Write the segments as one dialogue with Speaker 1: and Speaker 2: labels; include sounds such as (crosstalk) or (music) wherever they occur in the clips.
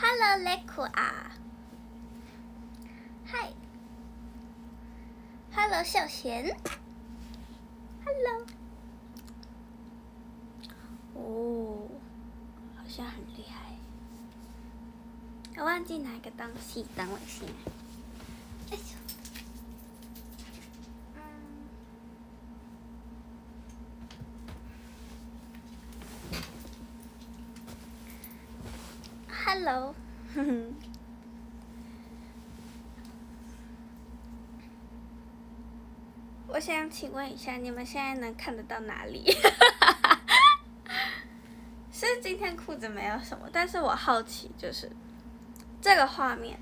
Speaker 1: Hello，雷库啊。嗨。Hello，小贤。Hello。哦，好像很厉害。我忘记拿一个东西，等我一下。哎呦。Hello，哼哼。(laughs) 我想请问一下，你们现在能看得到哪里？(laughs) 是今天裤子没有什么，但是我好奇就是这个画面，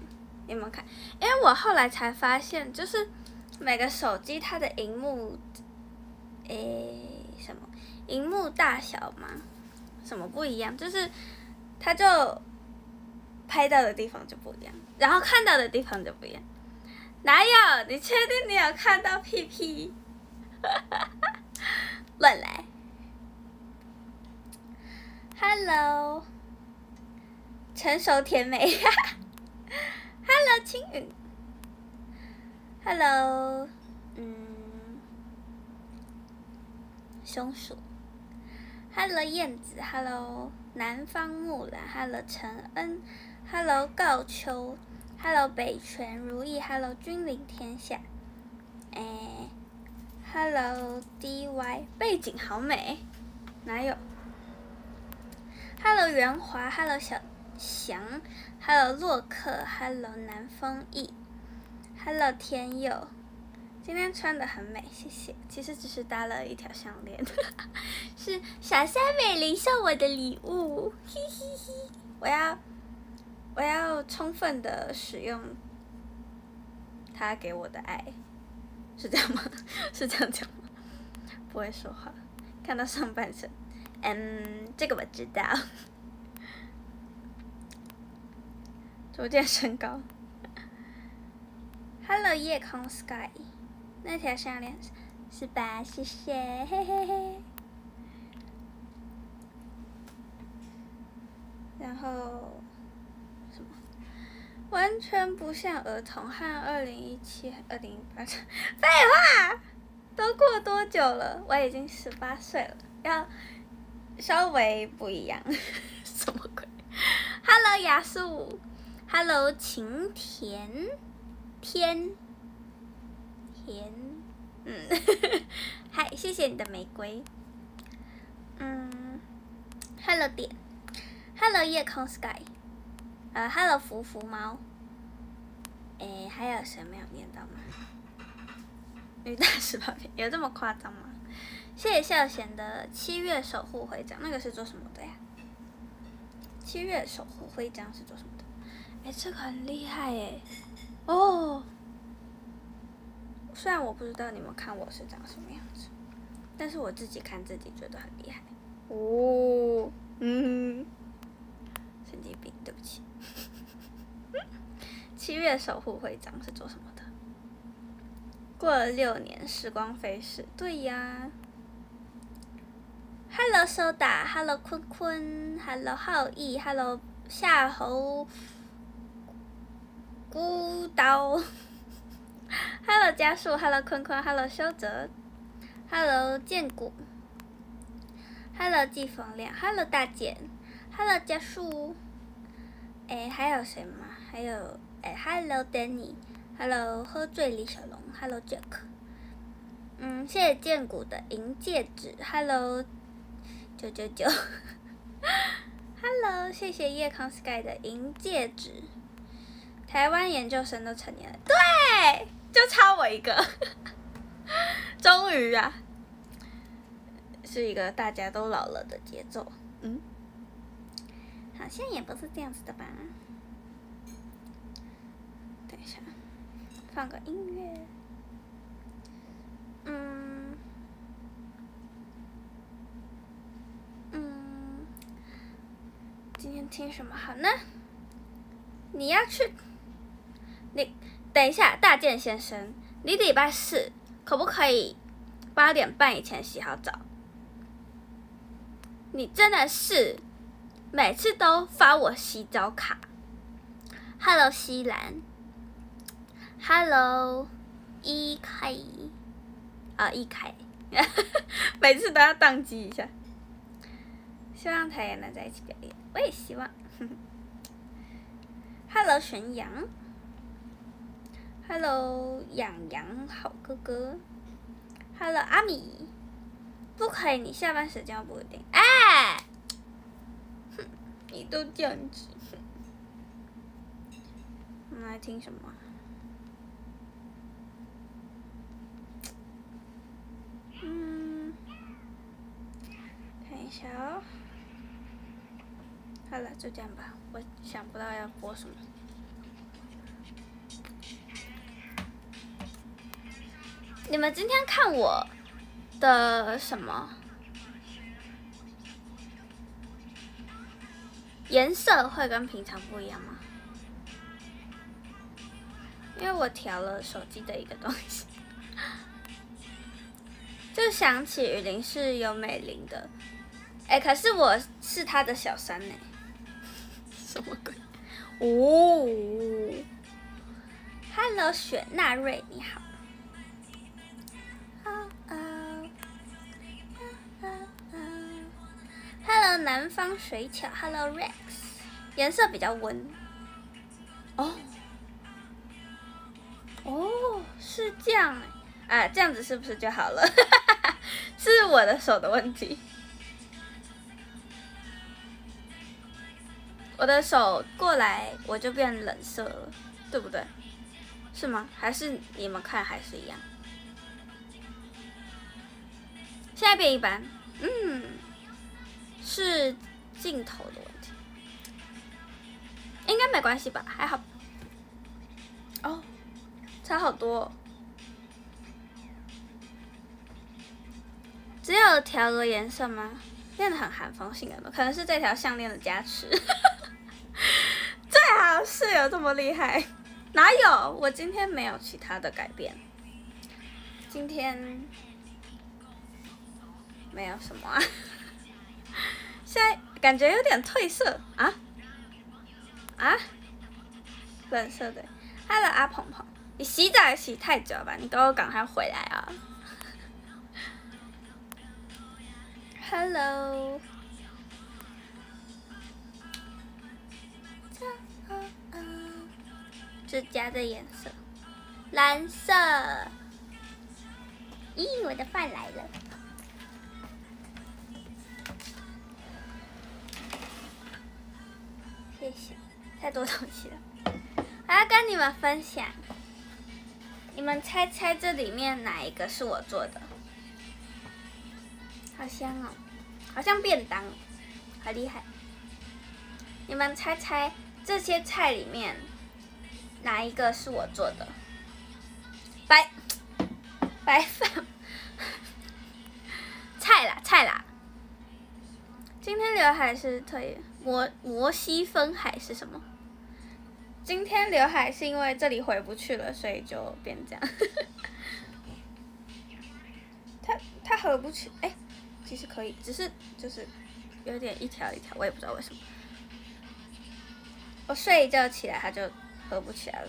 Speaker 1: 你们看，因为我后来才发现，就是每个手机它的荧幕，诶，什么，荧幕大小嘛，什么不一样，就是它就。拍到的地方就不一样，然后看到的地方就不一样。哪有？你确定你有看到屁屁？(laughs) 乱来。Hello，成熟甜美。(laughs) Hello，青云。Hello，嗯，松鼠。Hello，燕子。Hello，南方木兰。Hello，陈恩。Hello，告秋，Hello，北泉如意，Hello，君临天下，哎，Hello，DY，背景好美，哪有？Hello，袁华，Hello，小翔，Hello，洛克，Hello，南风翼，Hello，天佑，今天穿的很美，谢谢。其实只是搭了一条项链，(laughs) 是小三美玲送我的礼物，(laughs) 嘿嘿嘿，我要。我要充分的使用他给我的爱，是这样吗？(laughs) 是这样讲吗？不会说话，看到上半身，嗯，这个我知道。逐渐升高。Hello，夜空 Sky，那条项链是吧？谢谢，嘿嘿嘿。然后。完全不像儿童，和二零一七、二零一八，废话，都过多久了？我已经十八岁了，要稍微不一样，(laughs) 什么鬼？Hello，亚素，Hello，晴田，天，田，嗯，(laughs) 嗨，谢谢你的玫瑰，嗯，Hello 点，Hello 夜空 Sky。呃，Hello，福福猫。诶，还有谁没有念到吗？(laughs) 女大十八片，有这么夸张吗？谢谢孝贤的七月守护徽章，那个是做什么的呀？七月守护徽章是做什么的？哎，这个很厉害诶。哦。虽然我不知道你们看我是长什么样子，但是我自己看自己觉得很厉害。哦，嗯，神经病，对不起。七月守护徽章是做什么的？过了六年，时光飞逝。对呀。Hello Soda，Hello 坤坤，Hello 浩毅，Hello 夏侯孤刀，Hello 加速，Hello 坤坤，Hello 修泽，Hello 剑骨，Hello 季风亮，Hello 大简，Hello 加速。哎，还有谁吗？还有。Hello Danny，Hello 喝醉李小龙，Hello Jack，嗯，谢谢剑骨的银戒指，Hello 九九九，Hello 谢谢夜空 Sky 的银戒指，台湾研究生都成年了，对，就差我一个，(laughs) 终于啊，是一个大家都老了的节奏，嗯，好像也不是这样子的吧。等一下放个音乐，嗯，嗯，今天听什么好呢？你要去，你等一下，大健先生，你礼拜四可不可以八点半以前洗好澡？你真的是每次都发我洗澡卡，Hello 西兰，Hello 一凯，啊一凯，(laughs) 每次都要宕机一下。希望他也能在一起表演，我也希望。(laughs) Hello 玄阳，Hello 养羊好哥哥，Hello 阿米，不可以，你下班时间不一定。哎，你都这样子。我们来听什么？嗯，看一下哦。好了，就这样吧。我想不到要播什么。你们今天看我的什么颜色会跟平常不一样吗？因为我调了手机的一个东西，(laughs) 就想起雨林是有美玲的，哎，可是我是他的小三呢，什么鬼？哦，Hello 雪纳瑞，你好。Hello 南方水巧，Hello Rex，颜色比较温。哦。哦，是这样哎，啊，这样子是不是就好了？(laughs) 是我的手的问题，我的手过来我就变冷色了，对不对？是吗？还是你们看还是一样？现在变一般，嗯，是镜头的问题，应该没关系吧？还好。哦。差好多，只有调个颜色吗？变得很韩风性感的，可能是这条项链的加持。(laughs) 最好是有这么厉害，哪有？我今天没有其他的改变，今天没有什么啊。现在感觉有点褪色啊啊，冷色的。Hello，阿鹏鹏。你洗澡洗太久了吧？你给我赶快回来啊！(laughs) Hello，指甲的颜色蓝色。咦，我的饭来了！谢谢，太多东西了，我要跟你们分享。你们猜猜这里面哪一个是我做的？好香哦，好像便当，好厉害！你们猜猜这些菜里面哪一个是我做的？白白饭，(laughs) 菜啦菜啦！今天刘海是特意摩摩西分海是什么？今天刘海是因为这里回不去了，所以就变这样。它它合不起，哎，其实可以，只是就是有点一条一条，我也不知道为什么。我睡一觉起来，它就合不起来了。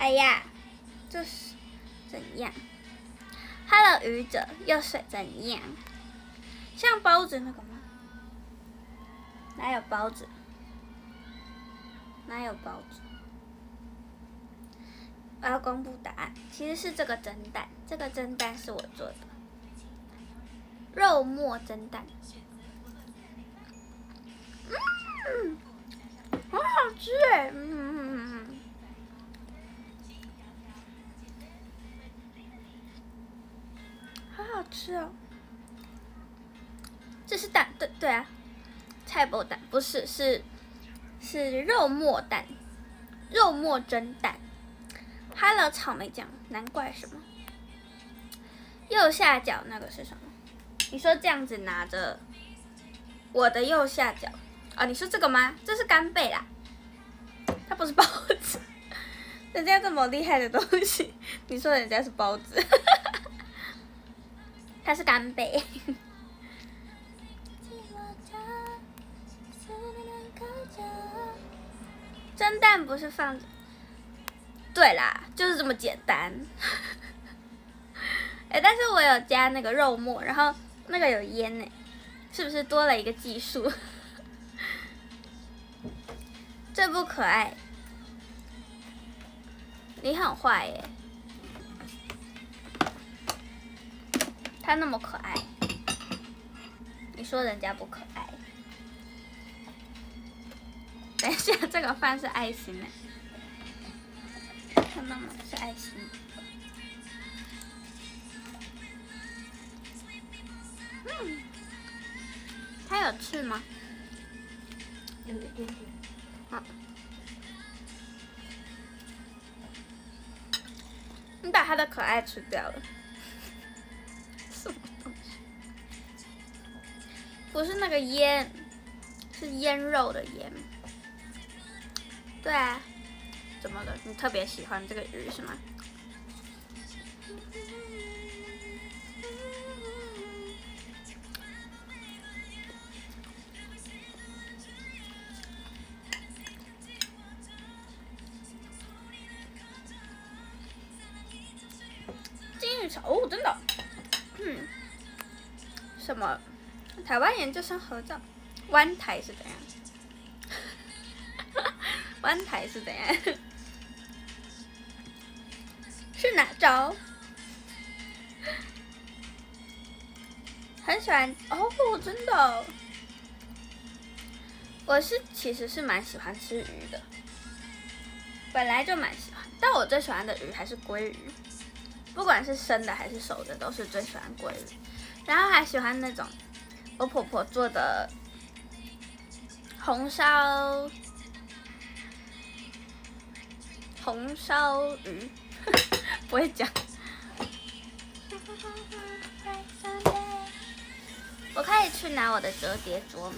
Speaker 1: 哎呀，这是。怎样？Hello，愚者又是怎样？像包子那个吗？哪有包子？哪有包子？我要公布答案，其实是这个蒸蛋，这个蒸蛋是我做的，肉末蒸蛋。嗯，很好吃哎，嗯嗯嗯嗯。好吃哦！这是蛋，对对啊，菜包蛋不是是是肉末蛋，肉末蒸蛋。Hello，草莓酱，难怪什么？右下角那个是什么？你说这样子拿着我的右下角啊？你说这个吗？这是干贝啦，它不是包子，(laughs) 人家这么厉害的东西，你说人家是包子，它是干杯。(laughs) 蒸蛋不是放？对啦，就是这么简单。(laughs) 哎，但是我有加那个肉末，然后那个有腌呢，是不是多了一个技术？(laughs) 这不可爱，你很坏耶！他那么可爱，你说人家不可爱？等一下，这个饭是爱心的，看到吗？是爱心。嗯，它有刺吗？
Speaker 2: 有一点点。
Speaker 1: 好。你把它的可爱吃掉了。不是那个腌，是腌肉的腌。对啊，怎么了？你特别喜欢这个鱼是吗？金鱼草哦，真的，嗯，什么？台湾研究生合照，湾台是怎样？(laughs) 湾台是怎样？(laughs) 是哪招？很喜欢哦，真的。我是其实是蛮喜欢吃鱼的，本来就蛮喜欢，但我最喜欢的鱼还是鲑鱼，不管是生的还是熟的，都是最喜欢鲑鱼。然后还喜欢那种我婆婆做的红烧。红烧鱼，(laughs) 不会讲。我可以去拿我的折叠桌吗？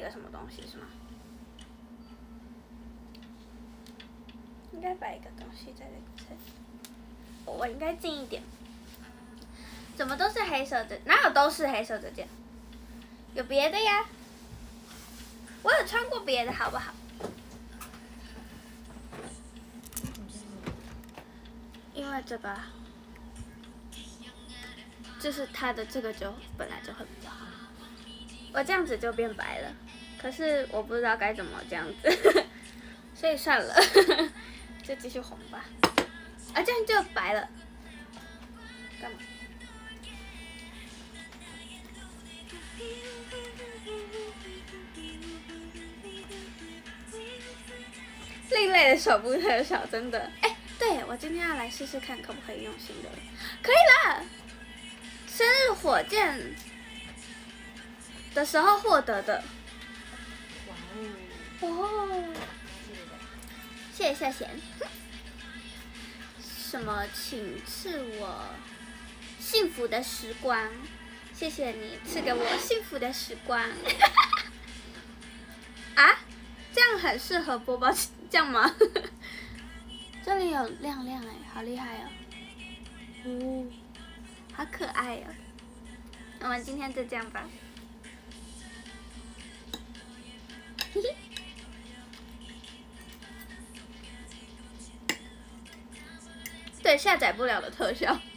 Speaker 1: 一个什么东西是吗？应该摆一个东西在这里。我应该近一点。怎么都是黑色的？哪有都是黑色的件？有别的呀。我有穿过别的，好不好？因为这个，就是它的这个就本来就会比较好。我这样子就变白了，可是我不知道该怎么这样子，(laughs) 所以算了，(laughs) 就继续红吧。啊，这样就白了。干嘛？另类的手部特效，真的。哎，对我今天要来试试看，可不可以用新的？可以啦。生日火箭的时候获得的。
Speaker 2: 哦！
Speaker 1: 哦。谢谢贤。什么？请赐我幸福的时光。谢谢你赐给我幸福的时光。(laughs) 啊？这样很适合播报，这样吗？(laughs) 这里有亮亮哎，好厉害哦！哦，好可爱哦。我们今天就这样吧。(laughs) 对，下载不了的特效。(laughs)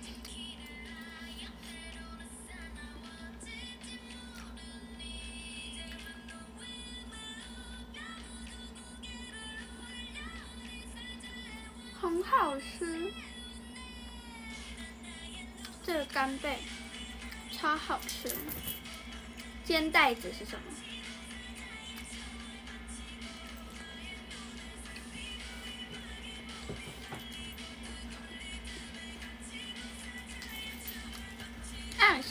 Speaker 1: 很好吃。这个干贝超好吃。煎袋子是什么？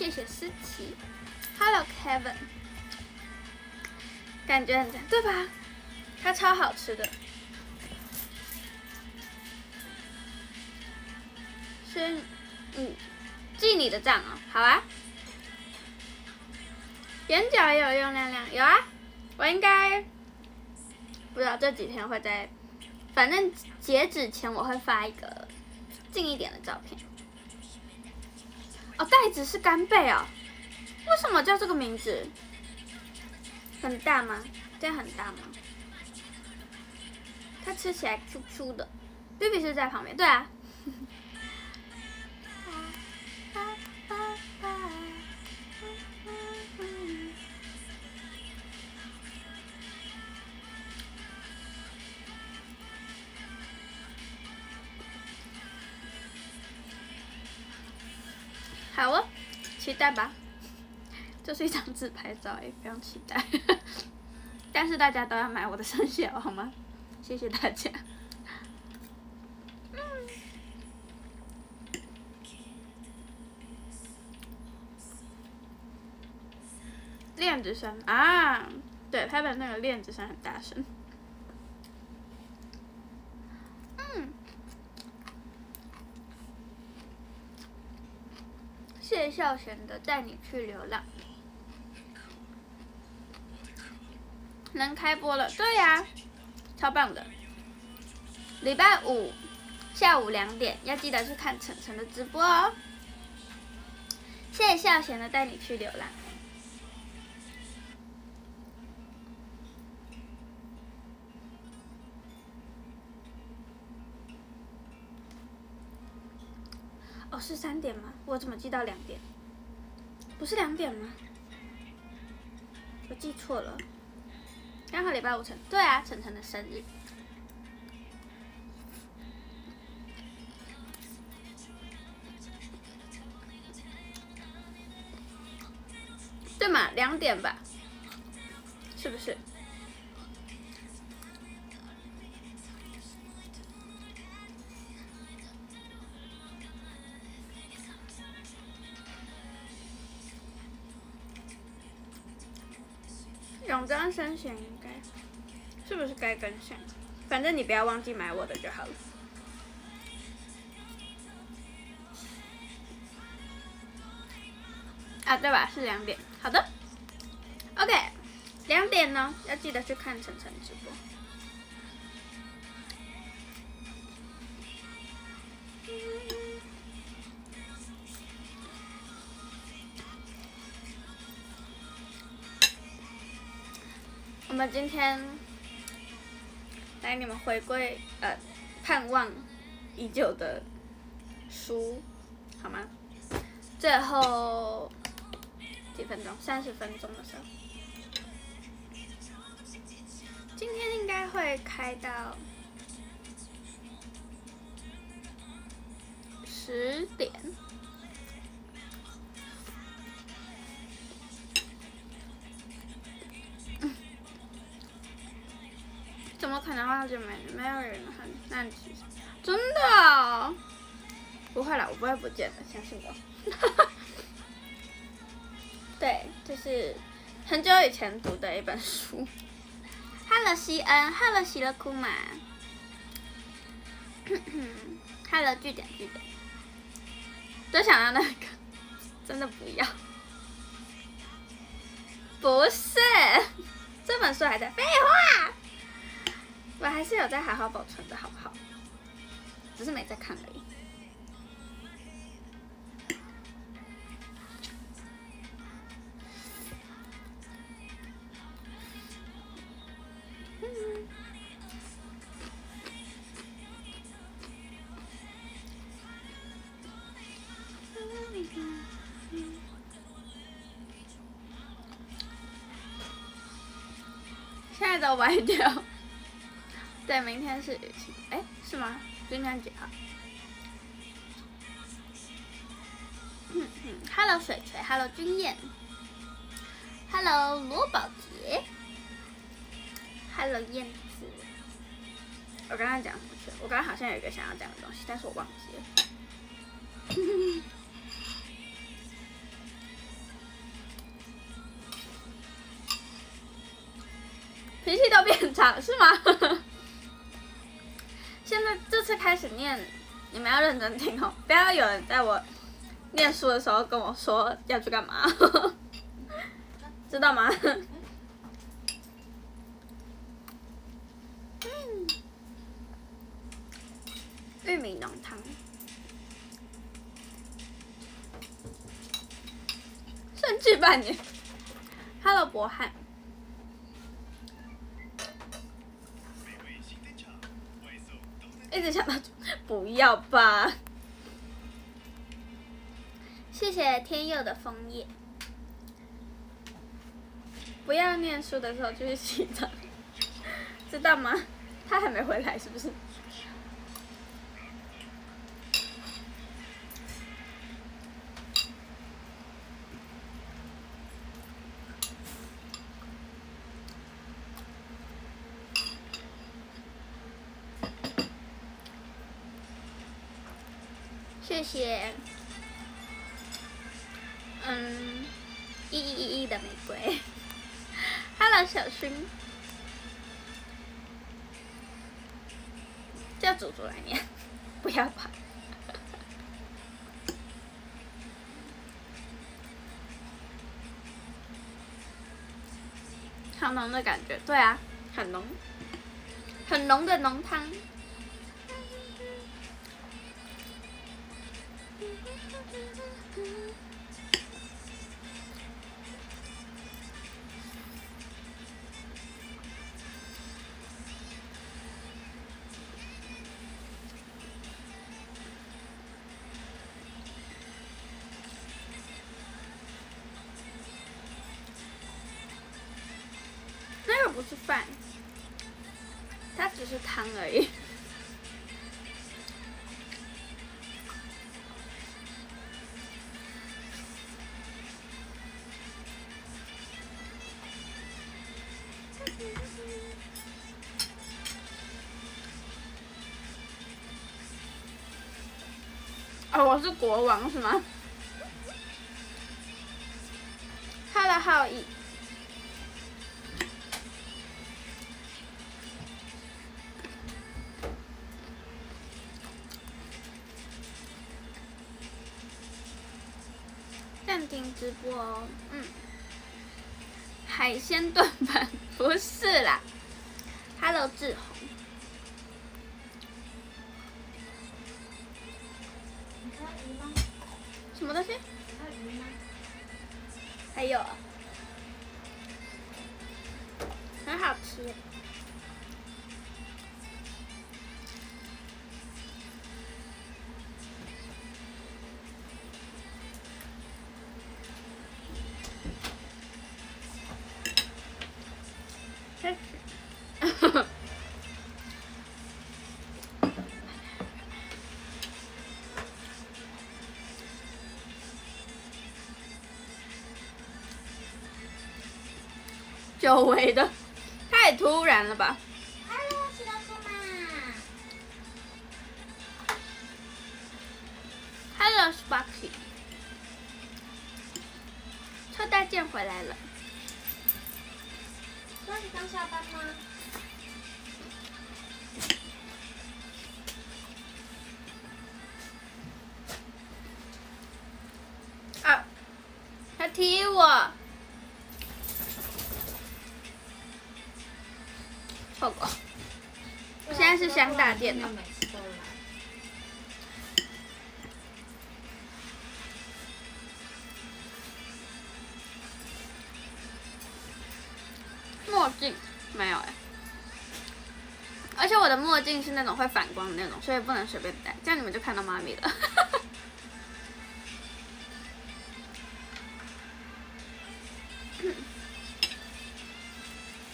Speaker 1: 谢谢思琪，Hello Kevin，感觉很赞，对吧？它超好吃的。是，嗯，记你的账啊，好啊。眼角也有用亮亮，有啊。我应该不知道这几天会在，反正截止前我会发一个近一点的照片。哦，袋子是干贝哦，为什么叫这个名字？很大吗？这样很大吗？它吃起来 Q Q 的，Baby 是在旁边，对啊。好哦，期待吧。这是一张自拍照，也不用期待。(laughs) 但是大家都要买我的生写好吗？谢谢大家。链子声啊，对，它的那个链子声很大声。嗯。孝贤的《带你去流浪》能开播了，对呀，超棒的。礼拜五下午两点要记得去看晨晨的直播哦。谢谢孝贤的《带你去流浪》。哦，是三点吗？我怎么记到两点？不是两点吗？我记错了。刚好礼拜五晨，对啊，晨晨的生日。对嘛，两点吧？三选应该是不是该跟上？反正你不要忘记买我的就好了。啊，对吧？是两点。好的。OK，两点呢，要记得去看晨晨直播。们今天来你们回归呃盼望已久的书，好吗？最后几分钟，三十分钟的时候，今天应该会开到十点。好久没没有人很那其实真的不会了，我不会不见的，相信我。(laughs) 对，就是很久以前读的一本书。Hello 西恩，Hello 喜乐库玛，(coughs) Hello 句点句点，都想要那个，(laughs) 真的不要。不是，这本书还在废话。我还是有在好好保存的，好不好？只是没在看而已。歪掉。对，明天是雨晴，哎，是吗？今天几号？嗯嗯，Hello 水锤，Hello 君燕，Hello 罗宝杰，Hello 燕子。我刚刚讲什么去了？我刚刚好像有一个想要讲的东西，但是我忘记了。(laughs) 脾气都变差了是吗？这次开始念，你们要认真听哦，不要有人在我念书的时候跟我说要去干嘛，(laughs) 知道吗？嗯，玉米浓汤，生气半年。Hello，博翰。一直想到不要吧。谢谢天佑的枫叶。不要念书的时候就去洗澡，知道吗？他还没回来，是不是？谢谢。嗯，一一一一的玫瑰。Hello，小薰。叫祖祖来念，不要吧。好浓的感觉，对啊，很浓，很浓的浓汤。是国王是吗？Hello，浩义。暂停直播哦，嗯。海鲜炖饭不是啦，Hello 志宏。什么东西？还有，很好吃。久违的，太突然了吧。那种会反光的那种，所以不能随便戴，这样你们就看到妈咪了。(laughs)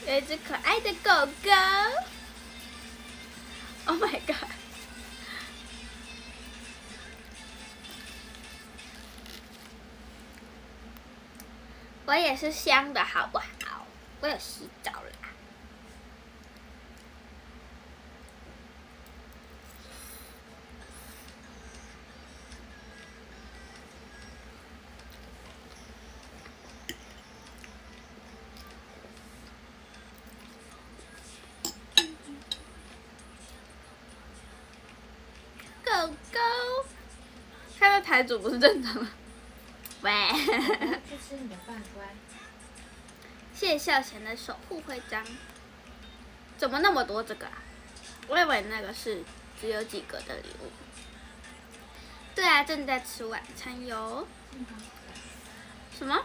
Speaker 1: 有一只可爱的狗狗，Oh my god！我也是香的好不好？我有洗他们牌组不是正常吗？(laughs) 喂，
Speaker 2: 去吃你的饭，乖。
Speaker 1: 谢孝贤的守护徽章，怎么那么多这个啊？我以为那个是只有几个的礼物。对啊，正在吃晚餐哟。什么？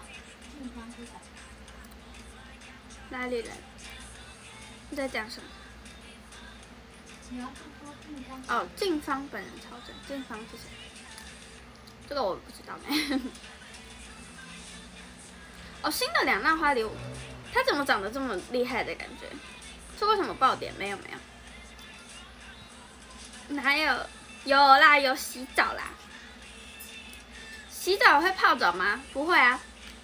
Speaker 1: 哪里人？你在讲什么？哦，静芳本人超正，静芳是谁？这个我不知道呢。(laughs) 哦，新的两浪花礼物，它怎么长得这么厉害的感觉？出过什么爆点？没有没有。哪有？有啦，有洗澡啦。洗澡会泡澡吗？不会啊，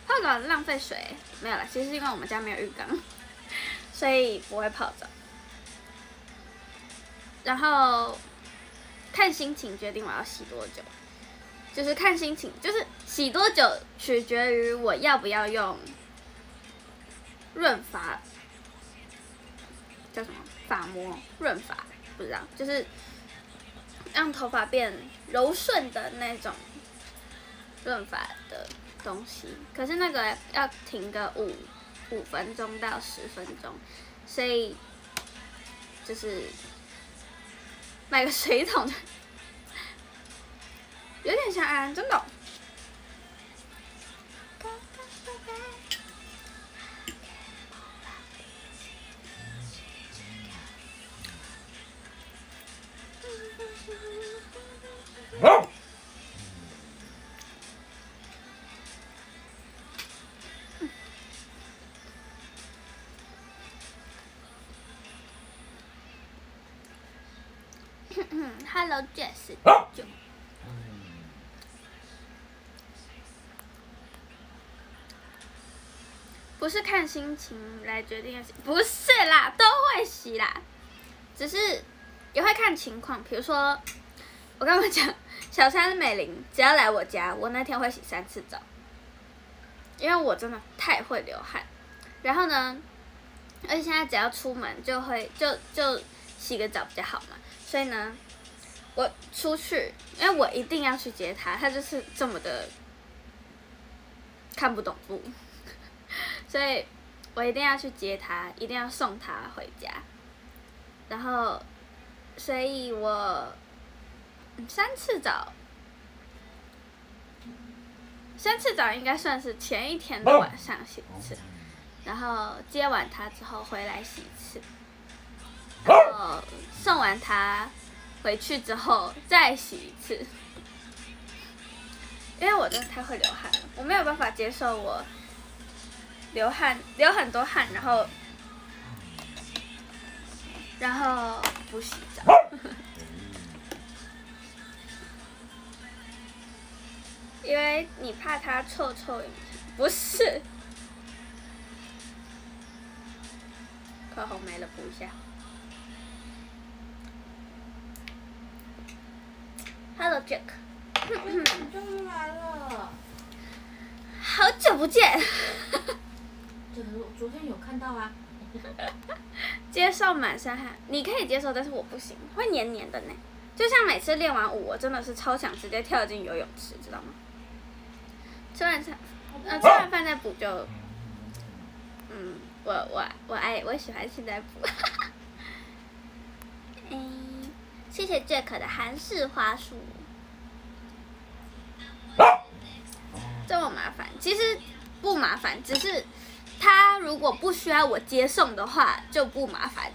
Speaker 1: 泡澡浪费水。没有啦，其实因为我们家没有浴缸，(laughs) 所以不会泡澡。然后看心情决定我要洗多久，就是看心情，就是洗多久取决于我要不要用润发，叫什么发膜润发，不知道，就是让头发变柔顺的那种润发的东西。可是那个要停个五五分钟到十分钟，所以就是。买个水桶，(laughs) 有点像安，真的哦、Hello Jess，就是看心情来决定，不是啦，都会洗啦，只是也会看情况。比如说，我跟你讲，小山美玲只要来我家，我那天会洗三次澡，因为我真的太会流汗。然后呢，而且现在只要出门就会就就洗个澡比较好嘛，所以呢。我出去，因为我一定要去接他，他就是这么的看不懂路，所以我一定要去接他，一定要送他回家。然后，所以我三次澡，三次澡应该算是前一天的晚上洗一次，然后接完他之后回来洗一次，然后送完他。回去之后再洗一次，因为我真的太会流汗了，我没有办法接受我流汗流很多汗，然后然后不洗澡，(laughs) 因为你怕它臭臭不是，口红没了补一下。Hello Jack，
Speaker 2: 你终于来了。
Speaker 1: 好久不见。
Speaker 2: 这个我昨天有看到啊。(laughs)
Speaker 1: 接受满身汗，你可以接受，但是我不行，会黏黏的呢。就像每次练完舞，我真的是超想直接跳进游泳池，知道吗？吃完饭，呃，吃完饭再补就，嗯，我我我爱我喜欢现在补。(laughs) 嗯。谢谢 Jack 的韩式花束，这么麻烦？其实不麻烦，只是他如果不需要我接送的话就不麻烦。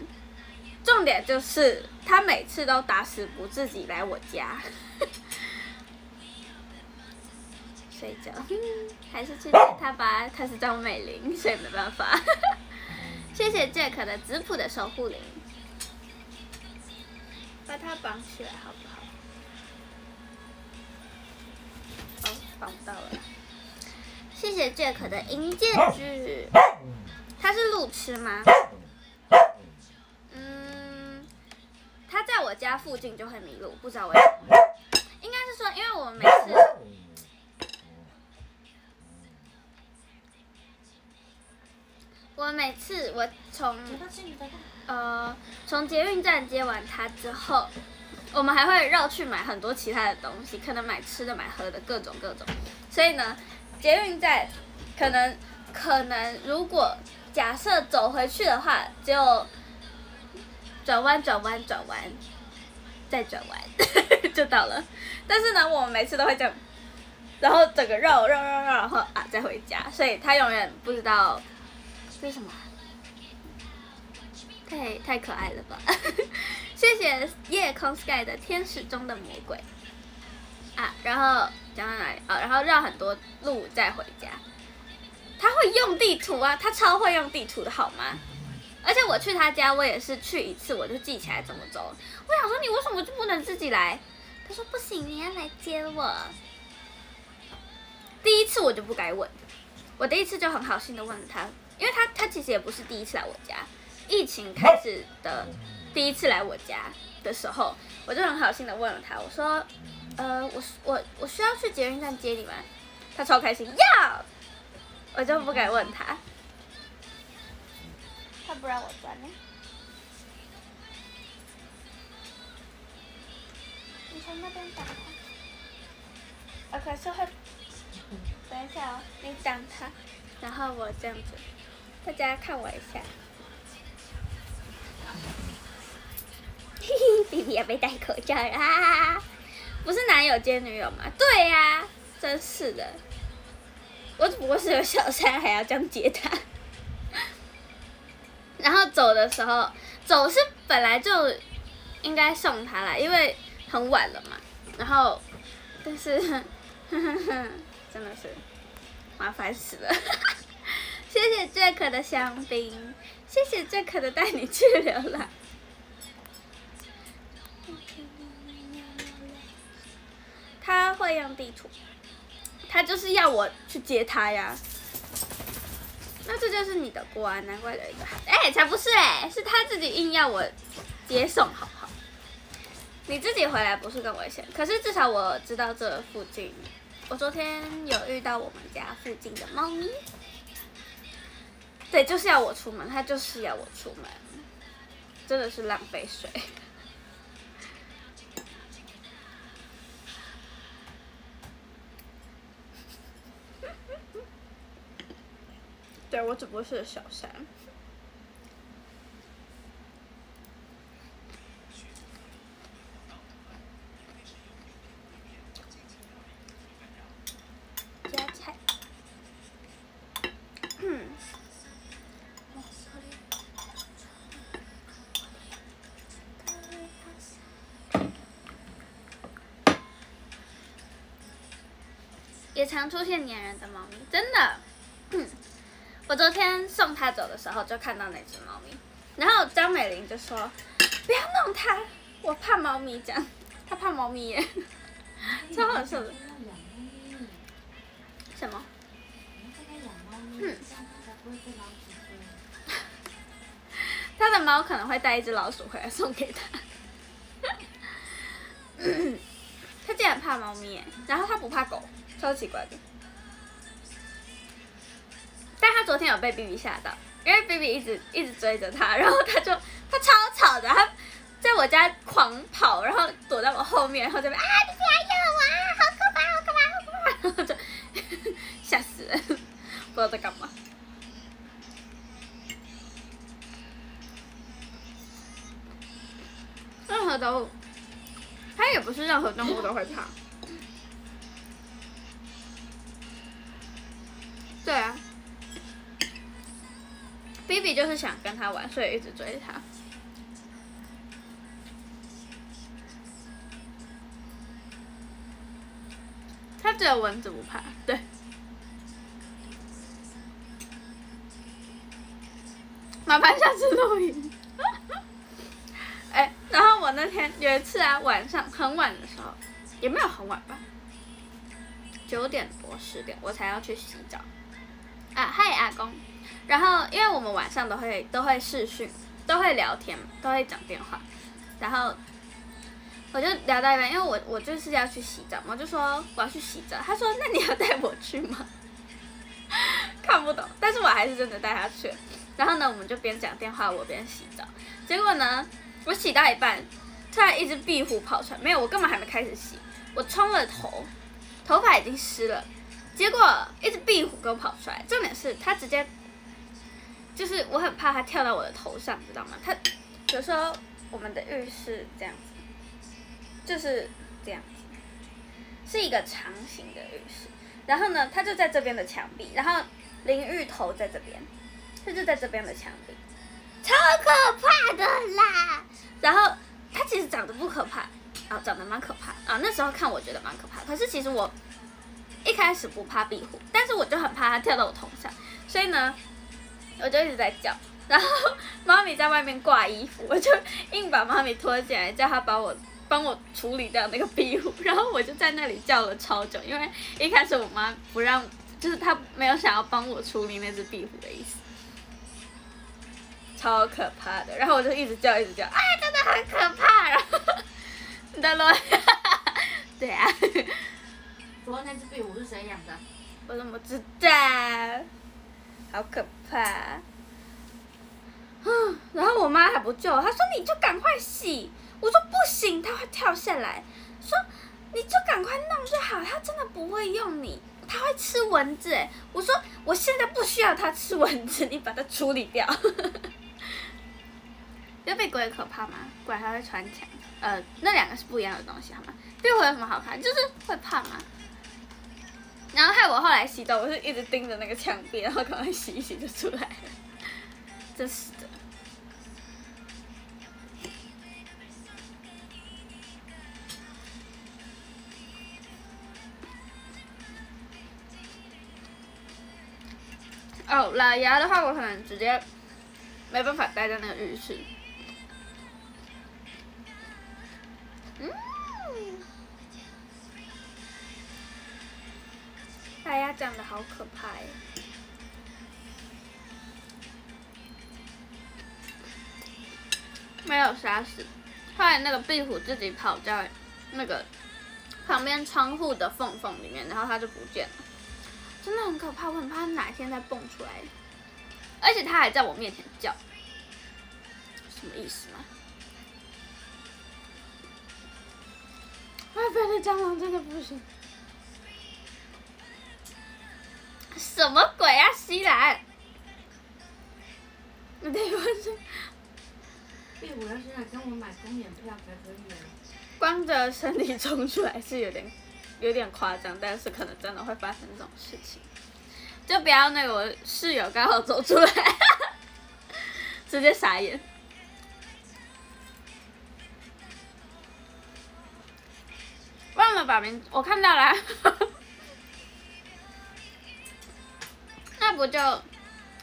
Speaker 1: 重点就是他每次都打死不自己来我家，(laughs) 睡觉，还是去他吧。他是张美玲，所以没办法。(laughs) 谢谢 Jack 的子谱的守护灵。把它绑起来好不好？哦，绑不到了。谢谢谢 Jack 的银戒指，他是路痴吗？嗯，他在我家附近就会迷路，不知道为什么。应该是说，因为我每次，我每次我从呃从捷运站接完他之后，我们还会绕去买很多其他的东西，可能买吃的、买喝的，各种各种。所以呢，捷运站可能可能如果假设走回去的话，就转弯、转弯、转弯，再转弯 (laughs) 就到了。但是呢，我们每次都会这样，然后整个绕绕绕绕，然后啊再回家，所以他永远不知道这是什么。太太可爱了吧！(laughs) 谢谢夜空 sky 的天使中的魔鬼啊，然后讲到哪里啊、然后绕很多路再回家。他会用地图啊，他超会用地图的好吗？而且我去他家，我也是去一次我就记起来怎么走。我想说你为什么就不能自己来？他说不行，你要来接我。第一次我就不该问，我第一次就很好心的问他，因为他他其实也不是第一次来我家，疫情开始的第一次来我家的时候，我就很好心的问了他，我说，呃，我我我需要去捷运站接你吗？他超开心，要，我就不敢问他，他不让我钻呢。你从那边打他，啊，可是会，等一下哦，你挡他，然后我这样子，大家看我一下。嘿 (laughs) 嘿弟弟也没戴口罩了啊！不是男友接女友吗？对呀、真是的。我只不过是有小三，还要这样接他。(laughs) 然后走的时候，走是本来就应该送他啦，因为很晚了嘛。然后，但是，(laughs) 真的是麻烦死了。(laughs) 谢谢 Jack 的香槟，谢谢 Jack 的带你去流浪。他会用地图，他就是要我去接他呀。那这就是你的锅啊，难怪有一个。哎、才不是哎、是他自己硬要我接送，好不好？你自己回来不是更危险？可是至少我知道这附近，我昨天有遇到我们家附近的猫咪。对，就是要我出门，他就是要我出门，真的是浪费水。对我只不过是小三。也常出现粘人的猫咪，真的。我昨天送它走的时候就看到那只猫咪，然后张美玲就说：“不要弄它，我怕猫咪。”这样，她怕猫咪耶，(laughs) 超好笑的。什么？他的猫可能会带一只老鼠回来送给他。他竟然怕猫咪，然后他不怕狗，超奇怪的。天有被 B B 吓到，因为 B B 一直一直追着他，然后他就他超吵的，他在我家狂跑，然后躲在我后面，然后这边啊你不要咬我啊，好可怕好可怕好可怕，然后就 (laughs) 吓死了，不知道在干嘛。他玩，所以一直追他。他只有蚊子不怕，对。麻烦下次录影。哎、然后我那天有一次啊，晚上很晚的时候，也没有很晚吧，九点多十点我才要去洗澡。我们晚上都会都会视讯，都会聊天，都会讲电话。然后我就聊到一半，因为我我就是要去洗澡嘛，我就说我要去洗澡。他说那你要带我去吗？(laughs) 看不懂，但是我还是真的带他去了。然后呢，我们就边讲电话，我边洗澡。结果呢，我洗到一半，突然一只壁虎跑出来，没有，我根本还没开始洗，我冲了头，头发已经湿了。结果一只壁虎给我跑出来，重点是它直接，就是我很怕它跳到我的头上，知道吗？它有时候我们的浴室这样子，就是这样子，是一个长形的浴室。然后呢，它就在这边的墙壁，然后淋浴头在这边，它就在这边的墙壁，超可怕的啦。然后它其实长得不可怕，啊，长得蛮可怕啊。那时候看我觉得蛮可怕，可是其实我一开始不怕壁虎，但是我就很怕它跳到我头上，所以呢，我就一直在叫。然后 (laughs) 妈咪在外面挂衣服，我就硬把妈咪拖进来，叫她把我。帮我处理掉那个壁虎，然后我就在那里叫了超久，因为一开始我妈不让，就是她没有想要帮我处理那只壁虎的意思，超可怕的。然后我就一直叫，一直叫，哎，真的很可怕。然后 (laughs) 你在乱，(laughs) 对啊。
Speaker 2: 昨天那只壁虎是谁养的？
Speaker 1: 我怎么知道？好可怕。嗯，然后我妈还不救，她说你就赶快洗。我说不行，它会跳下来。说你就赶快弄就好，它真的不会用你，它会吃蚊子。哎，我说我现在不需要它吃蚊子，你把它处理掉。(laughs) 有比鬼可怕吗？鬼还会穿墙，呃，那两个是不一样的东西，好吗？壁虎有什么好看？就是会怕吗？然后害我后来洗澡，我是一直盯着那个墙壁，然后赶快洗一洗就出来了。真是的。哦，拉牙的话，我可能直接没办法待在那个浴室。嗯，拉牙长得好可怕耶！没有杀死，后来那个壁虎自己跑在那个旁边窗户的缝缝里面，然后它就不见了。真的很可怕，我很怕它哪天再蹦出来，而且它还在我面前叫，什么意思吗？外边的蟑螂真的不行，什么鬼啊，西兰？对，我是。
Speaker 2: 壁虎要跟我买公演票才可以
Speaker 1: 光着身体冲出来是有点。有点夸张，但是可能真的会发生这种事情，就不要那个我室友刚好走出来，(laughs) 直接傻眼。忘了把名，我看到了，那不就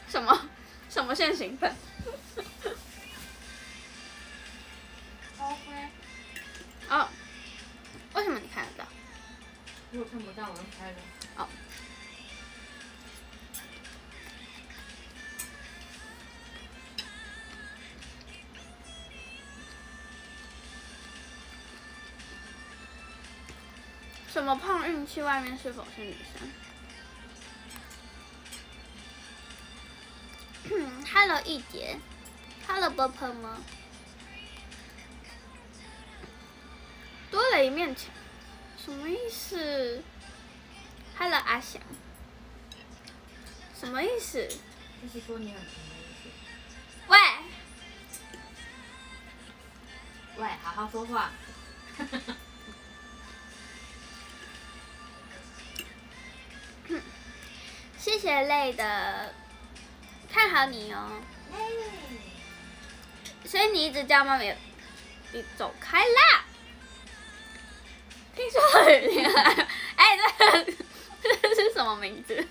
Speaker 1: 什么什么现行犯？哦，为什么你看得到？
Speaker 2: 如果看不到，我用拍的。哦。
Speaker 1: 什么碰运气？外面是否是女生 (clears throat) Hello，一杰。Hello，波波吗？多了一面墙。什么意思？Hello，阿翔。什么意思？
Speaker 2: 就是说你很穷的意思。
Speaker 1: 喂。
Speaker 2: 喂，好好说话。(laughs)
Speaker 1: 谢谢累的，看好你哦。所以你一直叫妈咪，你走开啦。听说很厉害，哎，这这是什么名字？(laughs)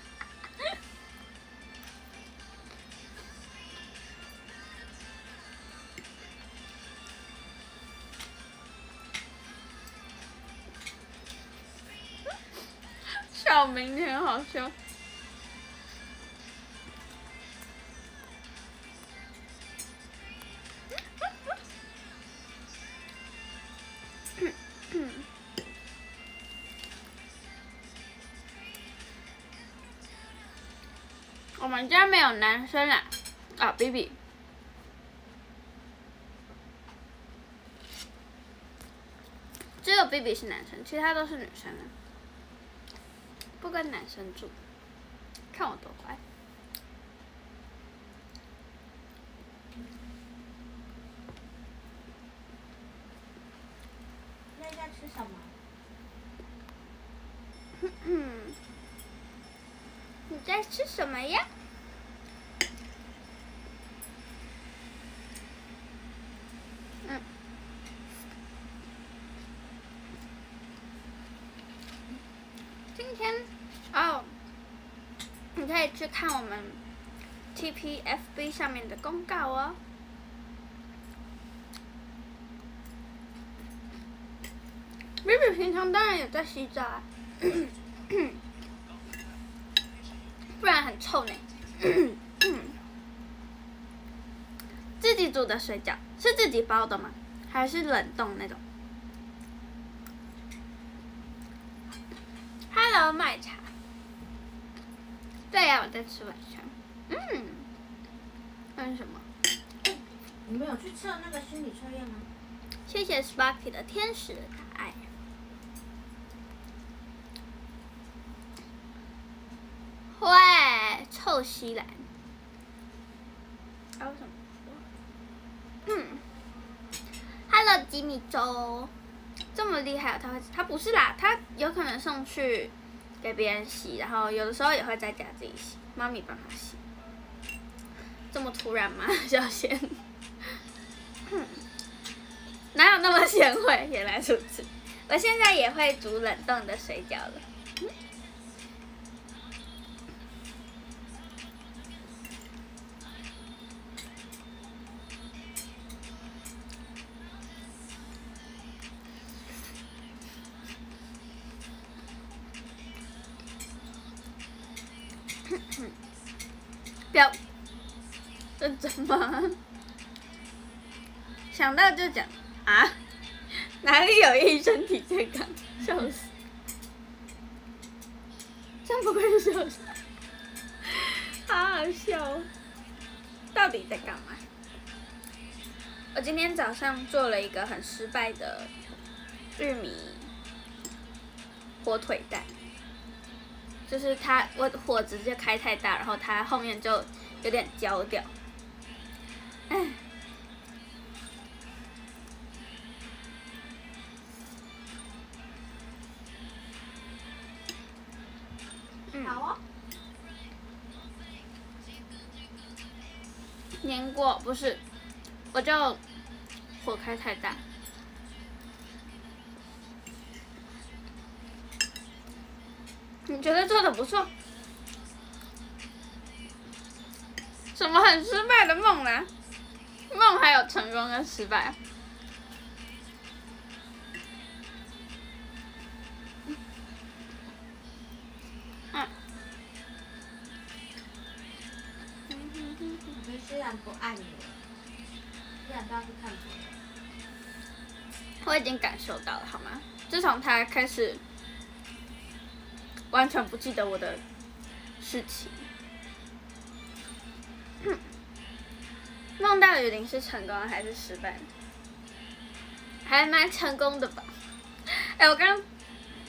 Speaker 1: 小明挺好笑。们家没有男生啊，啊，baby 只有 baby 是男生，其他都是女生啊。不跟男生住，看我多乖。
Speaker 2: 那在吃什么？
Speaker 1: 嗯，你在吃什么呀？嗯，今天哦，你可以去看我们 TPFB 上面的公告哦。妹妹平常当然有在洗澡啊。不然很臭呢。自己煮的水饺是自己包的吗？还是冷冻那种？Hello，麦茶。对呀、我在吃晚餐。嗯。那是什么？
Speaker 2: 你们有去测那个心理测验吗？
Speaker 1: 谢谢 Sparky 的天使的大爱。喂，臭西兰。还有什么？嗯，Hello，吉米粥，这么厉害、哦，他会他不是啦，他有可能送去给别人洗，然后有的时候也会在家自己洗，妈咪帮他洗。这么突然吗，(laughs) 小贤？(laughs) 哪有那么贤惠？(laughs) 原来如此，我现在也会煮冷冻的水饺了。个很失败的玉米火腿蛋，就是它我火直接开太大，然后它后面就有点焦掉，唉。嗯，
Speaker 2: 好哦。
Speaker 1: 粘过不是，我就火开太大。你觉得做的不错？什么很失败的梦呢？梦还有成功跟失败。开始完全不记得我的事情，梦到雨林是成功还是失败？还蛮成功的吧？哎、我刚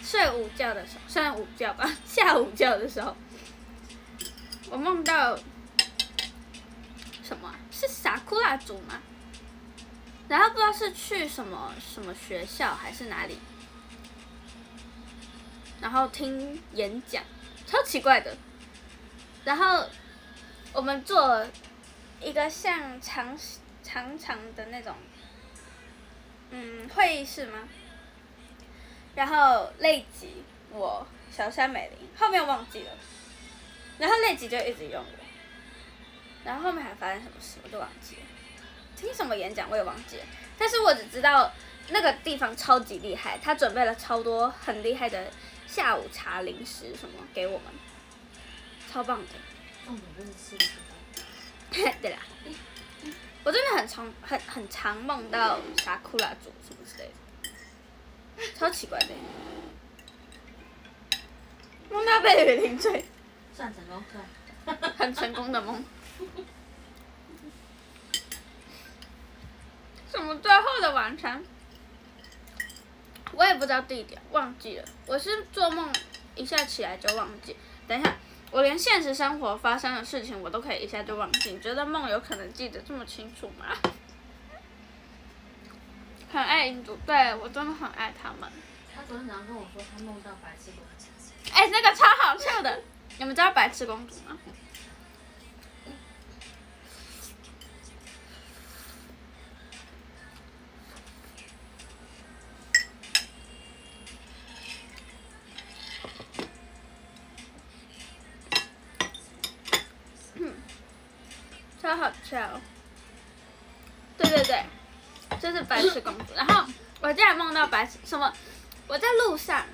Speaker 1: 睡午觉的时候，算午觉吧，(laughs) 下午觉的时候，我梦到什么？是傻哭蜡烛吗？然后不知道是去什么什么学校还是哪里，然后听演讲，超奇怪的。然后我们做一个像长长长的那种，嗯，会议室吗？然后类吉我小山美玲后面忘记了，然后类吉就一直用我，然后后面还发生什么事我都忘记了。听什么演讲我也忘记了，但是我只知道那个地方超级厉害，他准备了超多很厉害的下午茶零食什么给我们，超棒的。(laughs) 对啦，我真的很常很很常梦到啥库拉族什么之类的，超奇怪的。梦到被雨淋醉，
Speaker 2: 算成功算。
Speaker 1: 很成功的梦。什么最后的晚餐？我也不知道地点，忘记了。我是做梦一下起来就忘记。等一下，我连现实生活发生的事情我都可以一下就忘记。你觉得梦有可能记得这么清楚吗？(laughs) 很爱印度，对我真的很爱他们。
Speaker 2: 他昨天早上跟我说，他梦到白痴公主。
Speaker 1: 哎、那个超好笑的，你们知道白痴公主吗？好笑。对对对，就是白痴公主。然后我竟然梦到白雪什么？我在路上，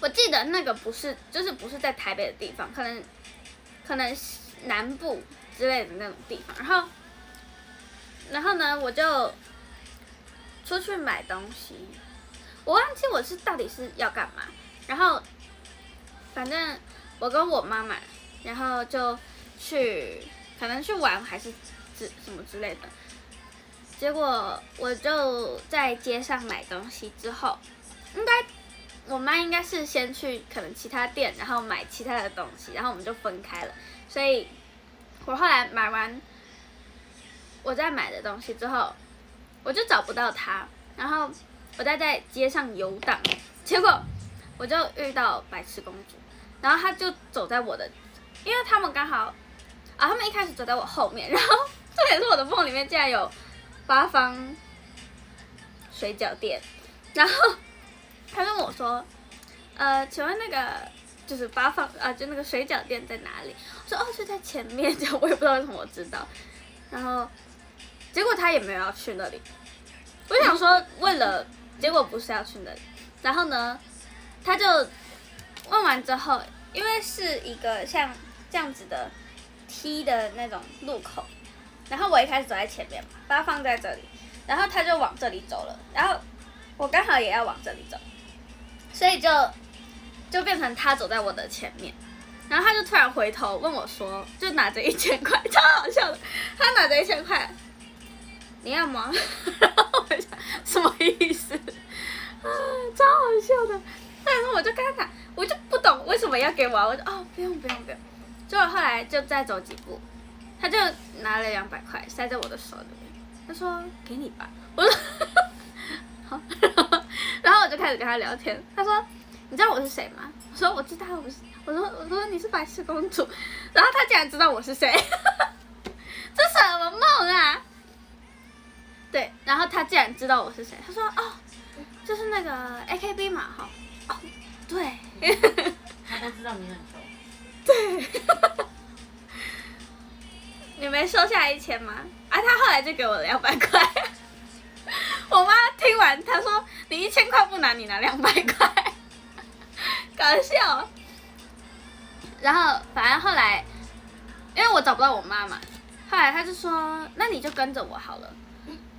Speaker 1: 我记得那个不是，就是不是在台北的地方，可能可能南部之类的那种地方。然后，然后呢，我就出去买东西，我忘记我是到底是要干嘛。然后，反正我跟我妈妈，然后就去可能去玩还是之什么之类的。结果我就在街上买东西之后，应该我妈应该是先去可能其他店，然后买其他的东西，然后我们就分开了。所以我后来买完我在买的东西之后，我就找不到她，然后我再在街上游荡，结果我就遇到白痴公主，然后她就走在我的，因为他们刚好啊，他们一开始走在我后面，(laughs) 然后这也是我的梦里面竟然有八方水饺店，然后他跟我说，呃，请问那个就是八方啊，就那个水饺店在哪里？我说哦，就在前面，这样我也不知道为什么我知道。然后结果他也没有要去那里，我想说为了结果不是要去那里，然后呢，他就问完之后，因为是一个像这样子的梯的那种路口，然后我一开始走在前面嘛，把它放在这里，然后他就往这里走了，然后我刚好也要往这里走，所以就就变成他走在我的前面，然后他就突然回头问我说，就拿着一千块，超好笑的，他拿着一千块，(laughs) 你要吗？然后我想什么意思？啊，超好笑的。(laughs) 但是我就跟他讲，我就不懂为什么要给我啊，我就哦不用不用不用。结果后来就再走几步，他就拿了两百块塞在我的手里面，他说给你吧，我说 (laughs) 好，(laughs) 然后我就开始跟他聊天，他说你知道我是谁吗？我说我知道我是，我说我说你是白痴公主，然后他竟然知道我是谁，(laughs) 这什么梦啊？对，然后他竟然知道我是谁，他说哦，就是那个 AKB 嘛哈，哦对。
Speaker 2: 他都知道你很熟。熟。(laughs)
Speaker 1: 你没收下一千吗？啊，他后来就给我两百块。(laughs) 我妈听完，她说：“你一千块不拿，你拿两百块。(laughs) ”搞笑。然后反正后来，因为我找不到我妈嘛，后来她就说：“那你就跟着我好了。”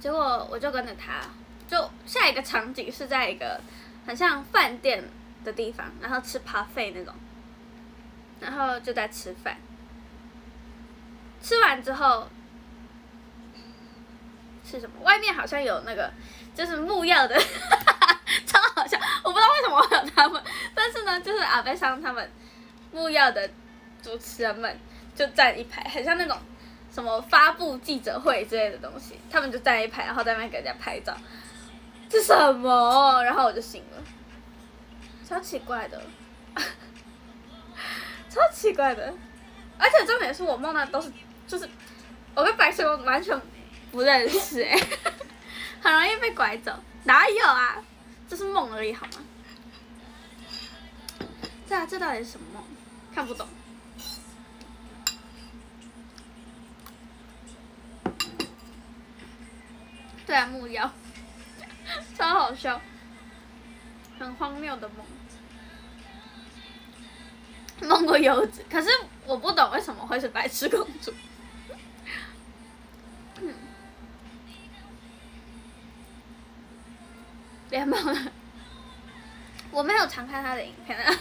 Speaker 1: 结果我就跟着她，就下一个场景是在一个很像饭店的地方，然后吃 buffet 那种，然后就在吃饭。吃完之后是什么？外面好像有那个就是木曜的，(laughs) 超好笑。我不知道为什么会有他们，但是呢，就是阿贝桑他们木曜的主持人们就站一排，很像那种什么发布记者会之类的东西，他们就站一排，然后在那边给人家拍照。这什么？然后我就醒了，超奇怪的，超奇怪的。而且重点是我梦到都是就是我跟白雪公主完全不认识哎、(laughs) 很容易被拐走。哪有啊？这是梦而已好吗？这啊，这到底是什么梦？看不懂。对啊，木妖，(laughs) 超好笑，很荒谬的梦。梦过柚子，可是我不懂为什么会是白痴公主。嗯，联盟，我没有常看他的影片啊，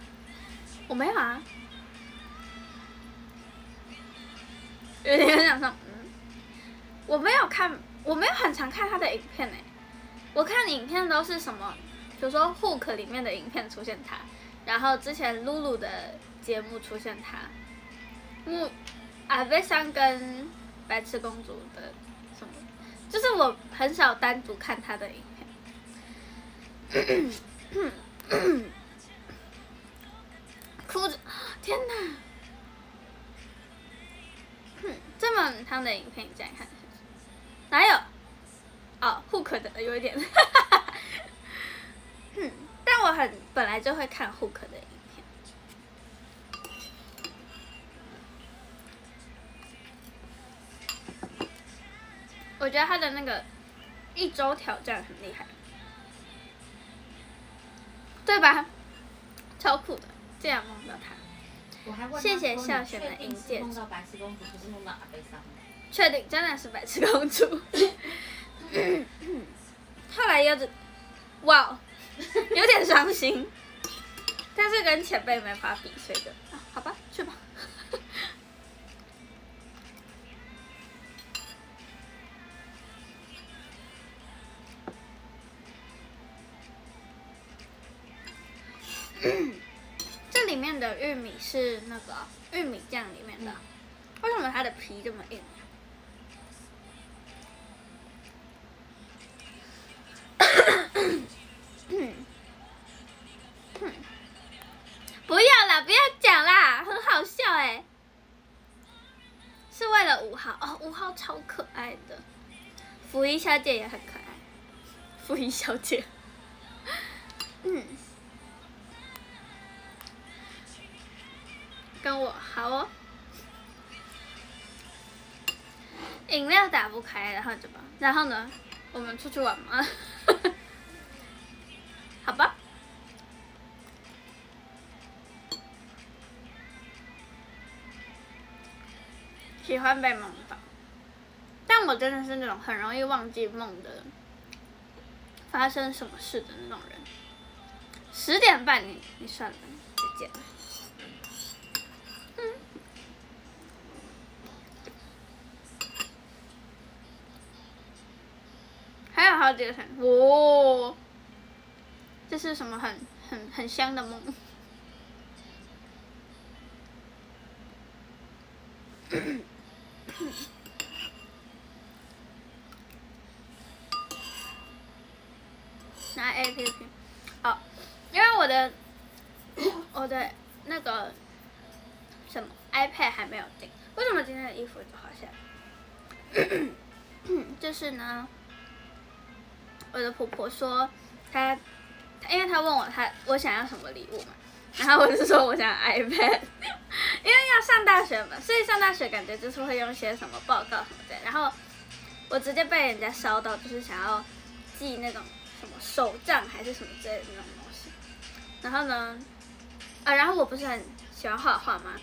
Speaker 1: (laughs) 我没有啊，有点想说，嗯，我没有看，我没有很常看他的影片呢。我看影片都是什么，比如说 Hook 里面的影片出现他，然后之前露露的节目出现他，木阿贝桑跟白痴公主的什么，就是我很少单独看他的影片。(coughs) 哭着，天哪！这么长的影片你竟然看？哪有？哦户口的有一点，哼，(laughs) 但我很本来就会看 Hook 的影片。我觉得他的那个一周挑战很厉害，对吧？超酷的，这样梦到他。谢谢
Speaker 2: 说
Speaker 1: 孝贤的
Speaker 2: 你确定是
Speaker 1: 银戒
Speaker 2: 梦到白痴公主，不是梦到阿贝桑？
Speaker 1: 确定真的是白痴公主。(coughs) 后来又是，哇，(laughs) 有点伤心，但是跟前辈没法比，所以就啊，好吧，去吧。(coughs) 这里面的玉米是那个玉米酱里面的，为什么它的皮这么硬？(coughs) 不要啦，不要讲啦，很好笑哎、是为了五号哦，五号超可爱的，福一小姐也很可爱，福一小姐，嗯，跟我好哦，饮料打不开，然后怎么？然后呢？我们出去玩吗？好吧。喜欢被梦到，但我真的是那种很容易忘记梦的，发生什么事的那种人。十点半你你算了，再见。嗯。还有好几个神，哇、这是什么很很很香的梦？拿 A P P，哦，因为我的我的那个什么 iPad 还没有订，为什么今天的衣服就好像？就是呢，我的婆婆说她，因为他问我他我想要什么礼物嘛，然后我就说我想要 iPad，(laughs) 因为要上大学嘛，所以上大学感觉就是会用一些什么报告什么的，然后我直接被人家烧到，就是想要寄那种什么手账还是什么之类的那种东西，然后呢，啊，然后我不是很喜欢画画吗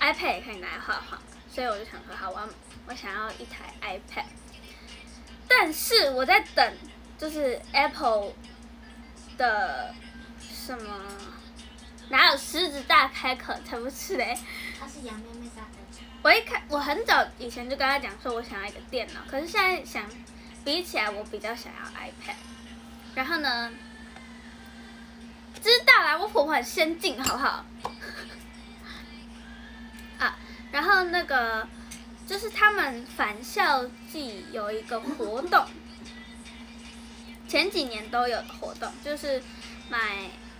Speaker 1: ？iPad 也可以拿来画画，所以我就想说好，我要我想要一台 iPad，但是我在等，就是 Apple 的什么，哪有狮子大开口才不是嘞？
Speaker 2: 他是杨妹妹大开场，
Speaker 1: 我一开，我很早以前就跟他讲说，我想要一个电脑，可是现在想比起来，我比较想要 iPad。然后呢，知道啦，我婆婆很先进，好不好？(laughs) 啊，然后那个就是他们返校季有一个活动，前几年都有的活动，就是买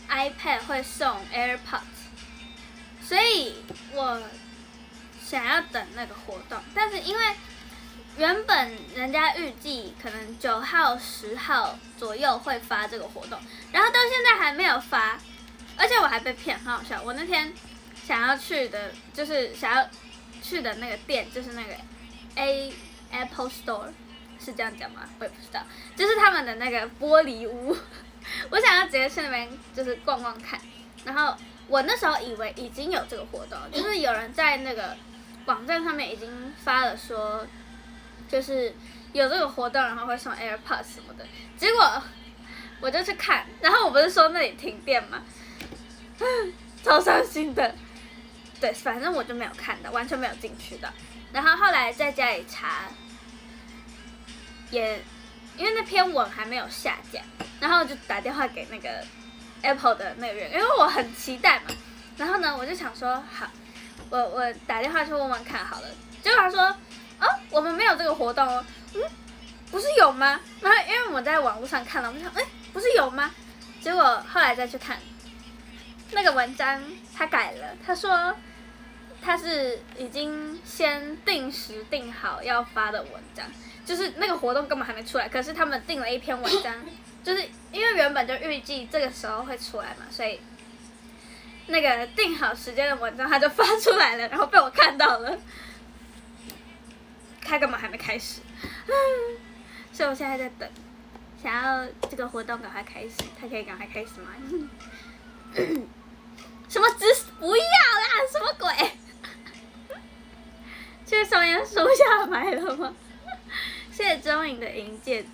Speaker 1: iPad 会送 AirPods，所以我想要等那个活动，但是因为原本人家预计可能九号、十号左右会发这个活动，然后到现在还没有发，而且我还被骗，很好笑。我那天想要去的，就是想要去的那个店，就是那个 A Apple Store，是这样讲吗？我也不知道，就是他们的那个玻璃屋，(laughs) 我想要直接去那边就是逛逛看，然后我那时候以为已经有这个活动，就是有人在那个网站上面已经发了说，就是有这个活动，然后会送 AirPods 什么的。结果我就去看，然后我不是说那里停电吗？超伤心的。对，反正我就没有看到，完全没有进去的。然后后来在家里查，也因为那篇文还没有下架，然后就打电话给那个 Apple 的那个人，因为我很期待嘛。然后呢，我就想说，好，我我打电话去问问看好了。结果他说，哦，我们没有这个活动哦。嗯，不是有吗？然后因为我在网络上看了，我想，哎，不是有吗？结果后来再去看那个文章，他改了，他说他是已经先定时定好要发的文章，就是那个活动根本还没出来，可是他们定了一篇文章，(laughs) 就是因为原本就预计这个时候会出来嘛，所以那个定好时间的文章他就发出来了，然后被我看到了，他根本还没开始，(laughs) 所以我现在在等。想要这个活动赶快开始，他可以赶快开始吗？(laughs) 什么姿不要啦？什么鬼？去松烟树下买了吗？谢谢钟颖的银戒指，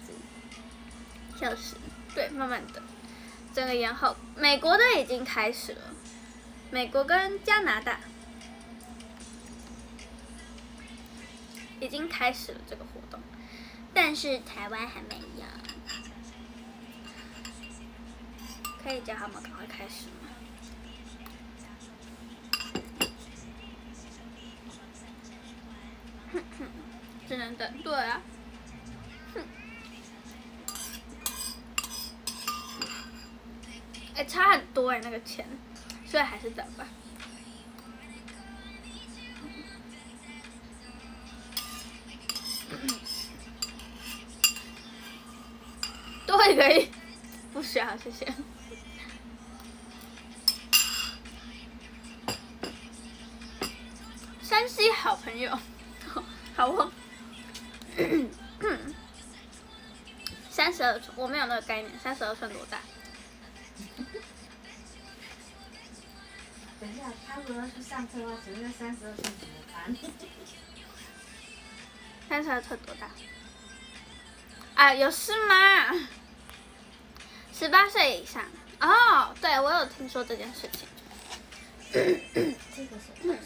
Speaker 1: 笑死！对，慢慢的，整个延后。美国的已经开始了，美国跟加拿大已经开始了这个活动，但是台湾还没有。可以叫他们赶快开始吗？(laughs) 只能等。对啊。哼。哎，差很多哎，那个钱，所以还是等吧。对，可以。不需要，谢谢。山西好朋友，好哦。(coughs) 三十二寸，我没有那个概念。三十二寸多大？
Speaker 2: 车的话，请问三十二寸怎么办？
Speaker 1: 三十二寸多大？啊，有事吗？十八岁以上。哦，对，我有听说这件事情。
Speaker 2: 这个是。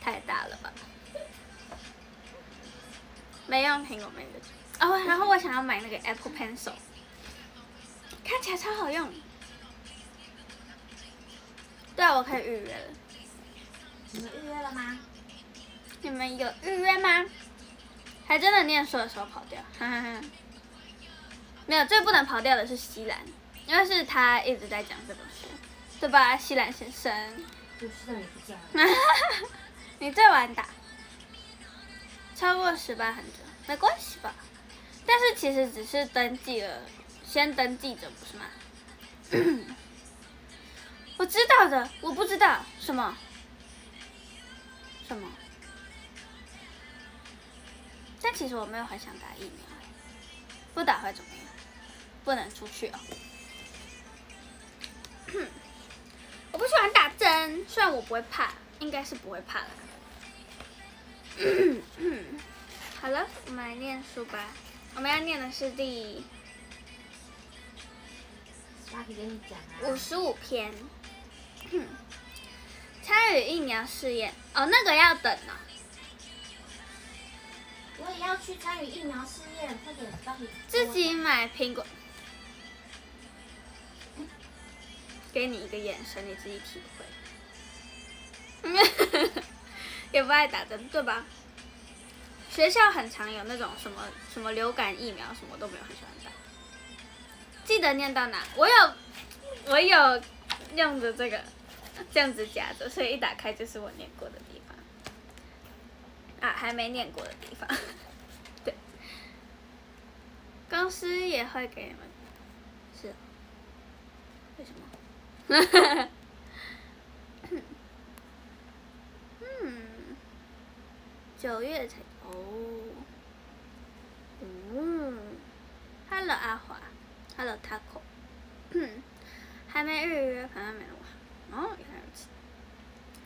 Speaker 1: 太大了吧，没用苹果没的哦。然后我想要买那个 Apple Pencil，看起来超好用。对啊，我可以预约了。
Speaker 2: 你们预约了吗？
Speaker 1: 你们有预约吗？还真的念书的时候跑掉，哈哈哈。没有，最不能跑掉的是西兰，因为是他一直在讲这本书，对吧，西兰先生？(laughs) 你最晚打，超过十八很久，没关系吧？但是其实只是登记了，先登记着不是吗？(laughs) 我知道的，我不知道什么，什么？但其实我没有很想打疫苗，不打会怎么样？不能出去哦。(coughs) 我不喜欢打针，虽然我不会怕，应该是不会怕的。(coughs) 好了，我们来念书吧。我们要念的是第五十五篇。参与疫苗试验哦，那个要等呢。
Speaker 2: 我也要去参与疫苗试验，快点到底
Speaker 1: 自己买苹果。给你一个眼神，你自己体会。(laughs) 也不爱打针，对吧？学校很常有那种什么什么流感疫苗，什么都没有很喜欢打。记得念到哪？我有，我有用的这个 (laughs) 这样子夹着，所以一打开就是我念过的地方。啊，还没念过的地方。(laughs) 对。公司也会给你们。是。为什么？哈 (laughs) 哈。九月才哦，嗯，Hello 阿华，Hello Taco，还没预约，反正没有哦，原来如此，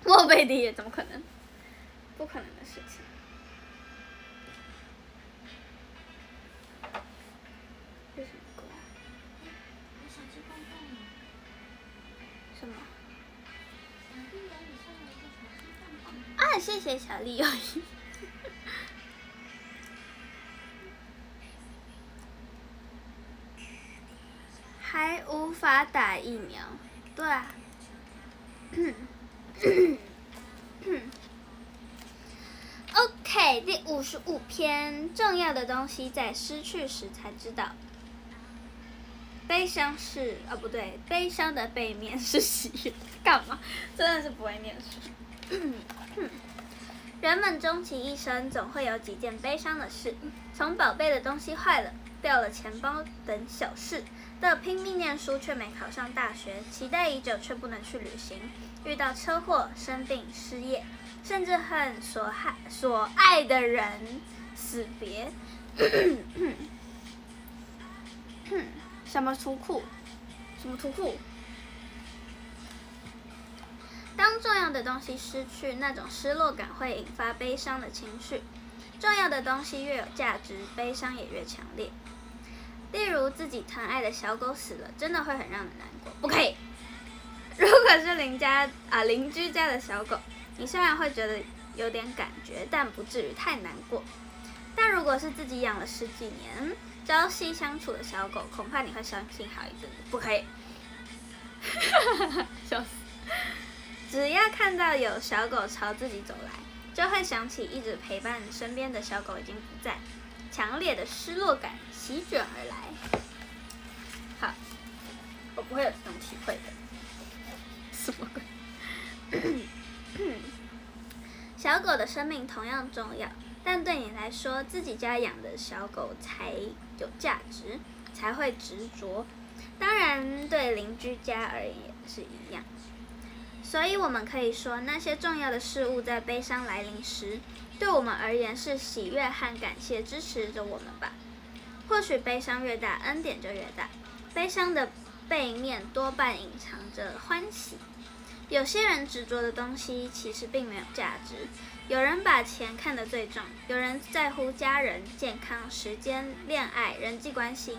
Speaker 1: 莫贝蒂怎么可能？不可能的事情。什么歌？啊，谢谢小丽友谊。(laughs) 还无法打疫苗，对啊。OK，第五十五篇，重要的东西在失去时才知道。悲伤是啊，不对，悲伤的背面是喜悦。(laughs) 干嘛？真的是不会念书。人们终其一生，总会有几件悲伤的事，从宝贝的东西坏了、掉了钱包等小事，到拼命念书却没考上大学，期待已久却不能去旅行，遇到车祸、生病、失业，甚至和所害所爱的人死别。(coughs) 什么图库？什么图库？当重要的东西失去，那种失落感会引发悲伤的情绪。重要的东西越有价值，悲伤也越强烈。例如，自己疼爱的小狗死了，真的会很让人难过。不可以。如果是邻家啊邻居家的小狗，你虽然会觉得有点感觉，但不至于太难过。但如果是自己养了十几年、朝夕相处的小狗，恐怕你会伤心好一阵子。不可以。笑死。只要看到有小狗朝自己走来，就会想起一直陪伴身边的小狗已经不在，强烈的失落感席卷而来。好，我不会有这种体会的。什么鬼？(coughs) 小狗的生命同样重要，但对你来说，自己家养的小狗才有价值，才会执着。当然，对邻居家而言也是一样。所以，我们可以说，那些重要的事物在悲伤来临时，对我们而言是喜悦和感谢支持着我们吧。或许悲伤越大，恩典就越大。悲伤的背面多半隐藏着欢喜。有些人执着的东西其实并没有价值。有人把钱看得最重，有人在乎家人、健康、时间、恋爱、人际关系、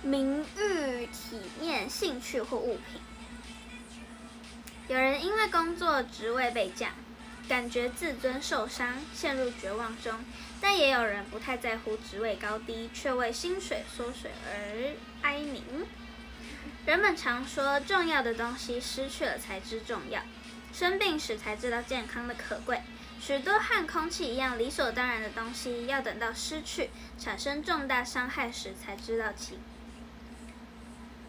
Speaker 1: 名誉、体面、兴趣或物品。有人因为工作职位被降，感觉自尊受伤，陷入绝望中；但也有人不太在乎职位高低，却为薪水缩水而哀鸣。人们常说，重要的东西失去了才知重要，生病时才知道健康的可贵。许多和空气一样理所当然的东西，要等到失去、产生重大伤害时，才知道其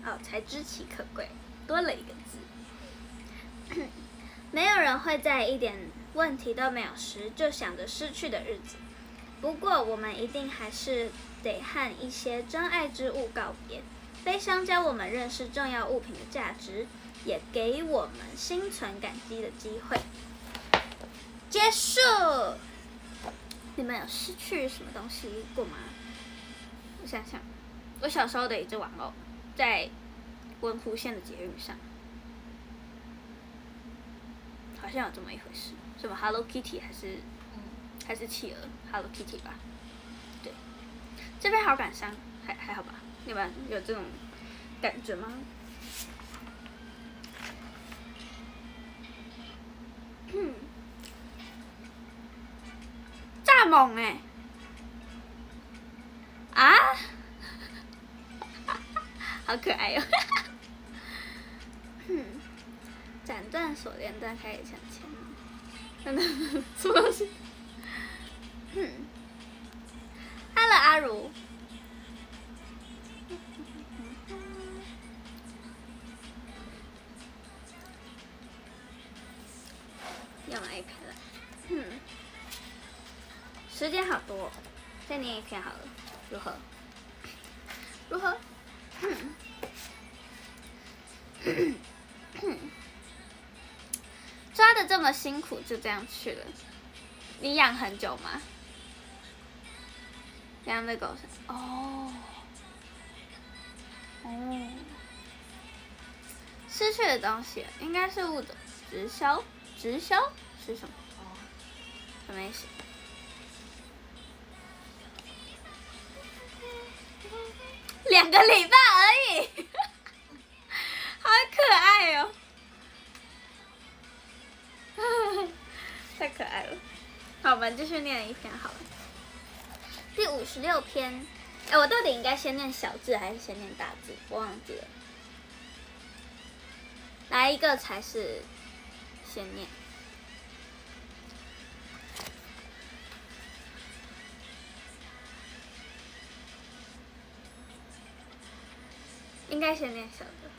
Speaker 1: 哦，才知其可贵。多了一个字。(coughs) 没有人会在一点问题都没有时就想着失去的日子。不过，我们一定还是得和一些真爱之物告别。悲伤教我们认识重要物品的价值，也给我们心存感激的机会。结束。你们有失去什么东西过吗？我想想，我小时候的一只玩偶，在文湖县的捷运上。好像有这么一回事，什么 Hello Kitty 还是还是企鹅 Hello Kitty 吧？对，这边好感伤，还还好吧？你们有这种感觉吗？嗯，蚱蜢哎，啊，(laughs) 好可爱哟！斩断锁链，断开一抢钱。真的，什么东西？嗯，Hello，阿如。要来一篇了？嗯，时间好多，再念一篇好了，如何？如何？嗯。抓的这么辛苦，就这样去了。你养很久吗？养的狗是哦哦，失去的东西应该是物的直销，直销是什么？什么意思？两个礼拜而已，(laughs) 好可爱哦。(laughs) 太可爱了。好，我们继续念一篇好了。第五十六篇，哎，我到底应该先念小字还是先念大字？我忘记了。哪一个才是先念？应该先念小字。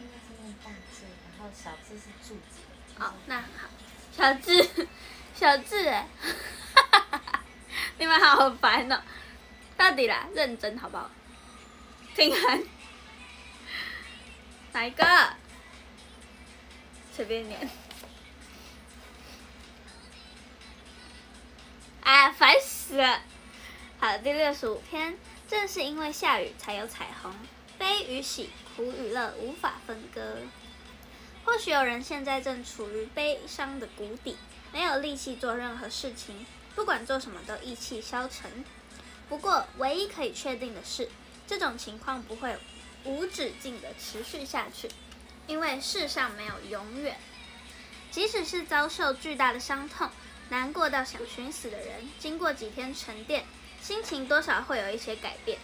Speaker 3: 应该是念大字，然后小字是柱子。
Speaker 1: 哦，那好，小字，(laughs) 小字，哎，(laughs) (laughs) 你们好烦哦！到底啦，认真好不好？听完，(laughs) 哪一个？随便念。哎，(laughs) 烦死了！好，第六十五篇，正是因为下雨才有彩虹，悲与喜，苦与乐无法分割。或许有人现在正处于悲伤的谷底，没有力气做任何事情，不管做什么都意气消沉。不过，唯一可以确定的是，这种情况不会无止境的持续下去，因为世上没有永远。即使是遭受巨大的伤痛、难过到想寻死的人，经过几天沉淀，心情多少会有一些改变。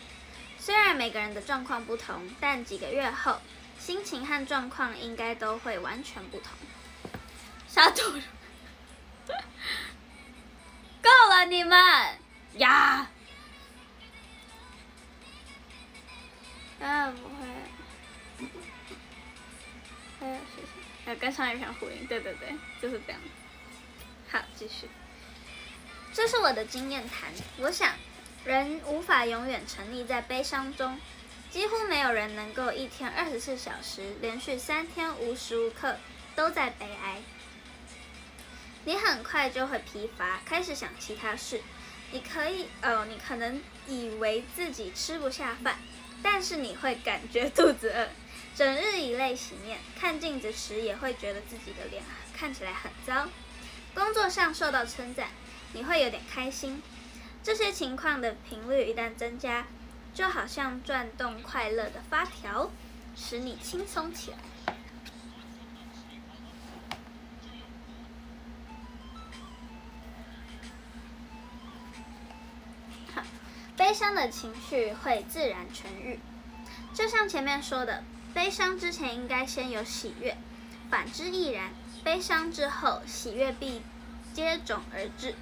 Speaker 1: 虽然每个人的状况不同，但几个月后。心情和状况应该都会完全不同。杀毒，够了你们呀！啊，不会。还有是谁？要跟上一篇呼应，对对对，就是这样。好，继续。这是我的经验谈。我想，人无法永远沉溺在悲伤中。几乎没有人能够一天二十四小时连续三天无时无刻都在悲哀。你很快就会疲乏，开始想其他事。你可以，哦，你可能以为自己吃不下饭，但是你会感觉肚子饿，整日以泪洗面，看镜子时也会觉得自己的脸看起来很糟。工作上受到称赞，你会有点开心。这些情况的频率一旦增加。就好像转动快乐的发条，使你轻松起来。悲伤的情绪会自然痊愈，就像前面说的，悲伤之前应该先有喜悦，反之亦然。悲伤之后，喜悦必接踵而至。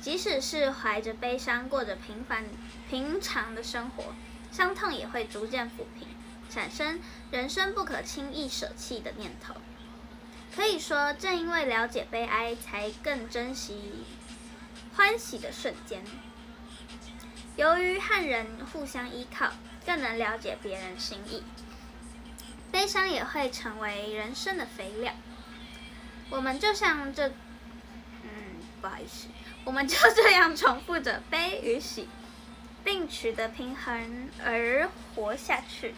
Speaker 1: 即使是怀着悲伤过着平凡平常的生活，伤痛也会逐渐抚平，产生人生不可轻易舍弃的念头。可以说，正因为了解悲哀，才更珍惜欢喜的瞬间。由于和人互相依靠，更能了解别人心意，悲伤也会成为人生的肥料。我们就像这，嗯，不好意思。我们就这样重复着悲与喜，并取得平衡而活下去。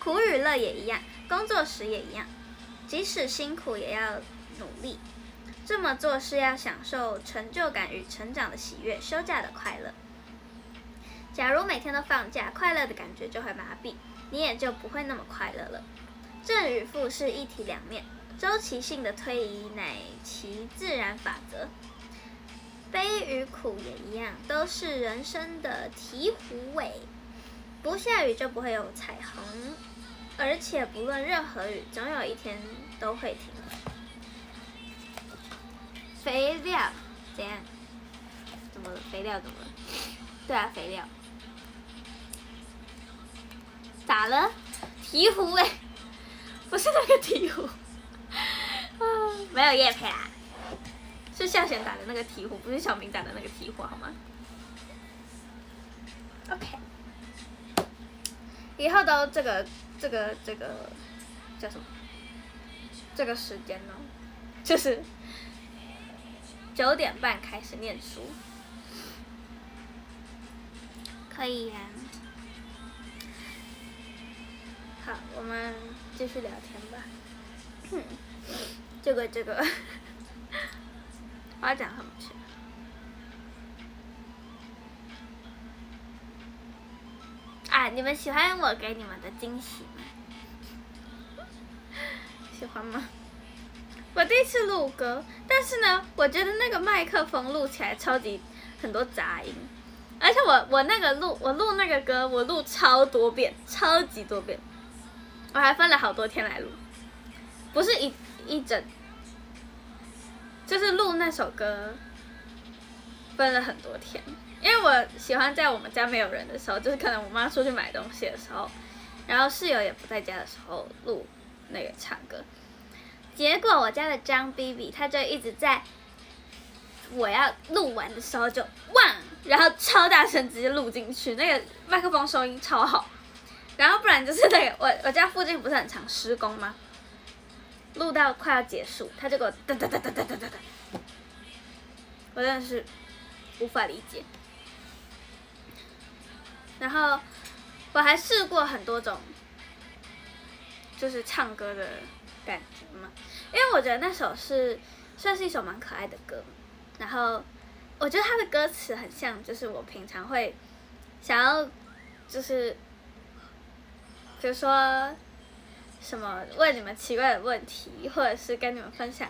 Speaker 1: 苦与乐也一样，工作时也一样，即使辛苦也要努力。这么做是要享受成就感与成长的喜悦，休假的快乐。假如每天都放假，快乐的感觉就会麻痹，你也就不会那么快乐了。正与负是一体两面，周期性的推移乃其自然法则。悲与苦也一样，都是人生的醍醐味。不下雨就不会有彩虹，而且不论任何雨，总有一天都会停。肥料怎样？怎么了？肥料怎么了？对啊，肥料。打了？醍醐味？不是那个醍醐。啊，没有叶配啊。是向贤打的那个醍醐，不是小明打的那个醍醐，好吗？OK，以后都这个这个这个叫什么？这个时间呢，就是九点半开始念书，可以呀。好，我们继续聊天吧。这个这个。我要讲什么去？啊，你们喜欢我给你们的惊喜吗？(laughs) 喜欢吗？我第一次录歌，但是呢，我觉得那个麦克风录起来超级很多杂音，而且我我那个录我录那个歌，我录超多遍，超级多遍，我还分了好多天来录，不是一一整，就是录那首歌，分了很多天，因为我喜欢在我们家没有人的时候，就是可能我妈出去买东西的时候，然后室友也不在家的时候录那个唱歌。结果我家的张 B B 他就一直在我要录完的时候就哇，然后超大声直接录进去，那个麦克风收音超好。然后不然就是那个我我家附近不是很常施工吗？录到快要结束，他就给我哒哒哒哒哒哒哒，我真的是无法理解。然后我还试过很多种，就是唱歌的感觉嘛，因为我觉得那首是算是一首蛮可爱的歌，然后我觉得它的歌词很像，就是我平常会想要，就是比如说什么问你们奇怪的问题，或者是跟你们分享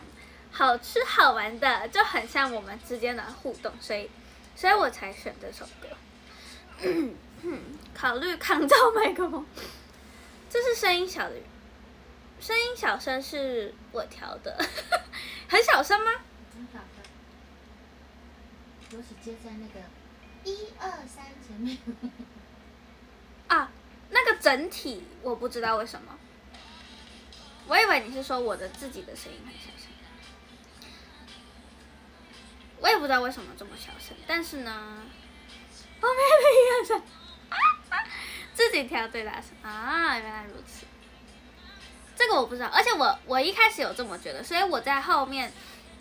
Speaker 1: 好吃好玩的，就很像我们之间的互动，所以所以我才选这首歌。(coughs) 考虑抗噪麦克风，这是声音小的，声音小声是我调的，(laughs) 很小声吗？
Speaker 3: 很小声，尤其接在那个一二三前面。
Speaker 1: 啊，那个整体我不知道为什么，我以为你是说我的自己的声音很小声，我也不知道为什么这么小声，但是呢，后面的一个声，自己调最大声。啊，原来如此，这个我不知道，而且我我一开始有这么觉得，所以我在后面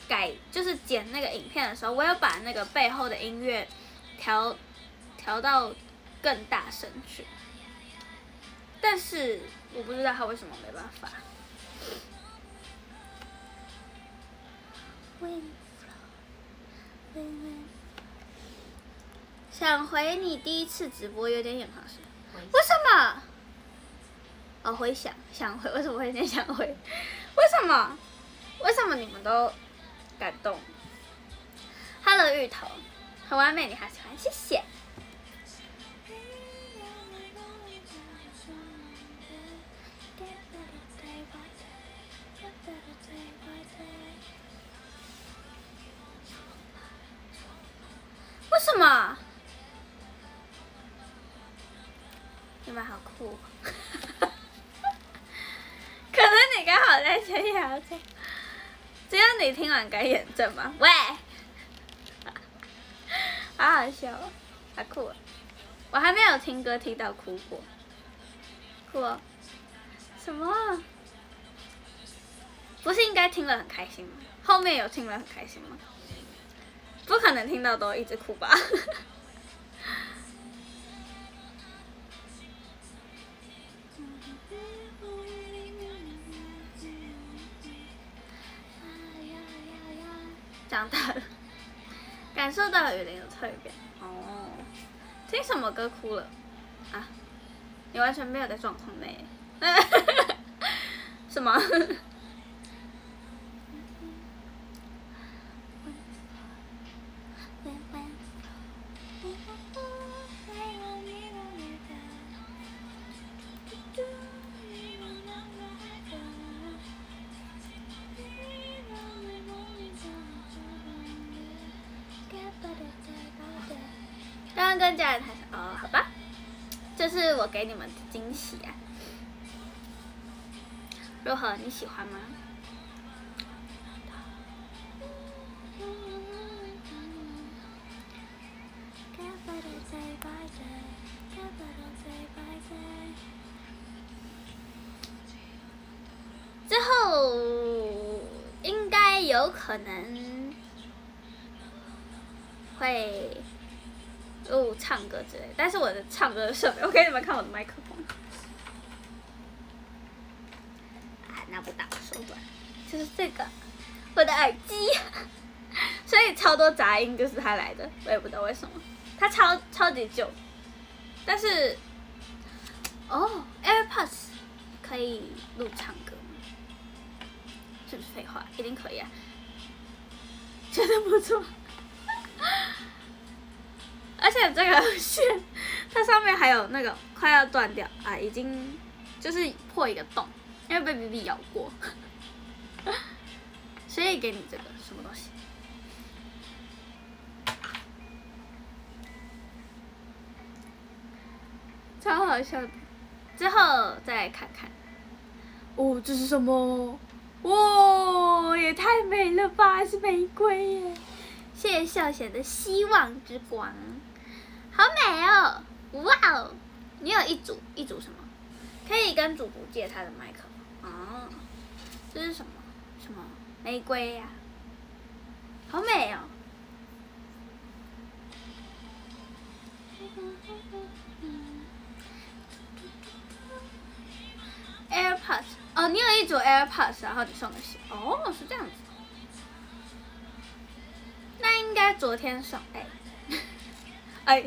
Speaker 1: 改就是剪那个影片的时候，我有把那个背后的音乐调调到更大声去。但是我不知道他为什么没办法。想回你第一次直播有点眼旁湿，为什么？哦，回想想回，为什么会有点想回？(laughs) 为什么？为什么你们都感动？Hello 芋头，很完美，你好喜欢，谢谢。什么？你们好酷、(laughs) 可能你刚好在前摇车，只有你听完该验证吗？喂，(laughs) 好好笑哦，好酷哦！我还没有听歌听到哭过，酷哦！什么？不是应该听了很开心吗？后面有听了很开心吗？不可能听到都一直哭吧？长大了，感受到雨林的蜕变。哦，听什么歌哭了？啊，你完全没有在状况内。(laughs) 什么？喜欢吗？之后应该有可能会录唱歌之类，但是我的唱歌设备，我给你们看我的麦克风。杂音就是他来的，我也不知道为什么，他超超级旧，但是，哦，AirPods 可以录唱歌吗？是不是废话？一定可以啊，觉得不错。(laughs) 而且这个线，它上面还有那个快要断掉啊，已经就是破一个洞，因为被 B B 咬过，(laughs) 所以给你这个什么东西？超好笑的，之后再看看。哦，这是什么？哇，也太美了吧！是玫瑰耶！谢谢笑贤的希望之光，好美哦！哇哦，你有一组一组什么？可以跟主播借他的麦克风哦。这是什么？什么玫瑰呀、好美哦！哦，你有一组 AirPods，然后你送的是，哦，是这样子。那应该昨天送，哎，(laughs) 哎，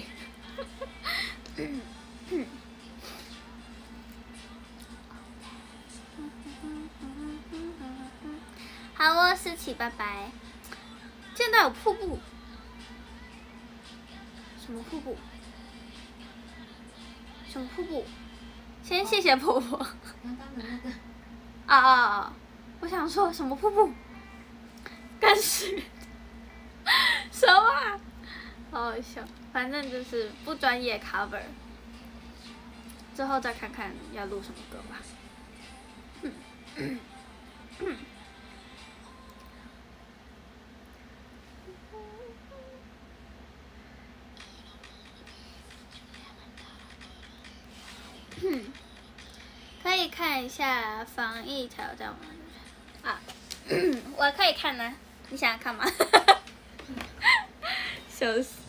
Speaker 1: 好哦，思琪，拜拜。见到有瀑布，什么瀑布？什么瀑布？先谢谢婆婆。
Speaker 3: 刚刚的那个
Speaker 1: 啊啊啊！我想说什么瀑布？干屎？(laughs) 什么？好好笑，反正就是不专业 cover，之后再看看要录什么歌吧以看一下防疫挑战？啊，我可以看呢、你想要看吗？(laughs) 笑死！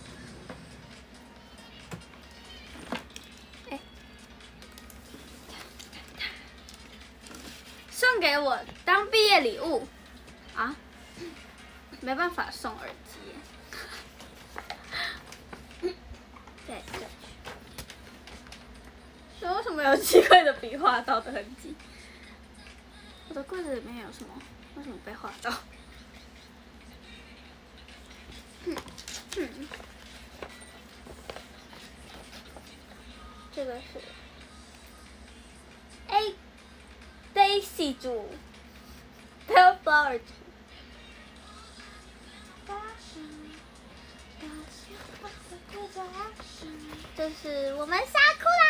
Speaker 1: 送给我当毕业礼物啊？没办法送而已耶。对对。有奇怪的笔画到的痕迹？我的柜子里面有什么？为什么被画到？这个是 A Daisy 组 p a l Flower 组。这是我们沙库啦，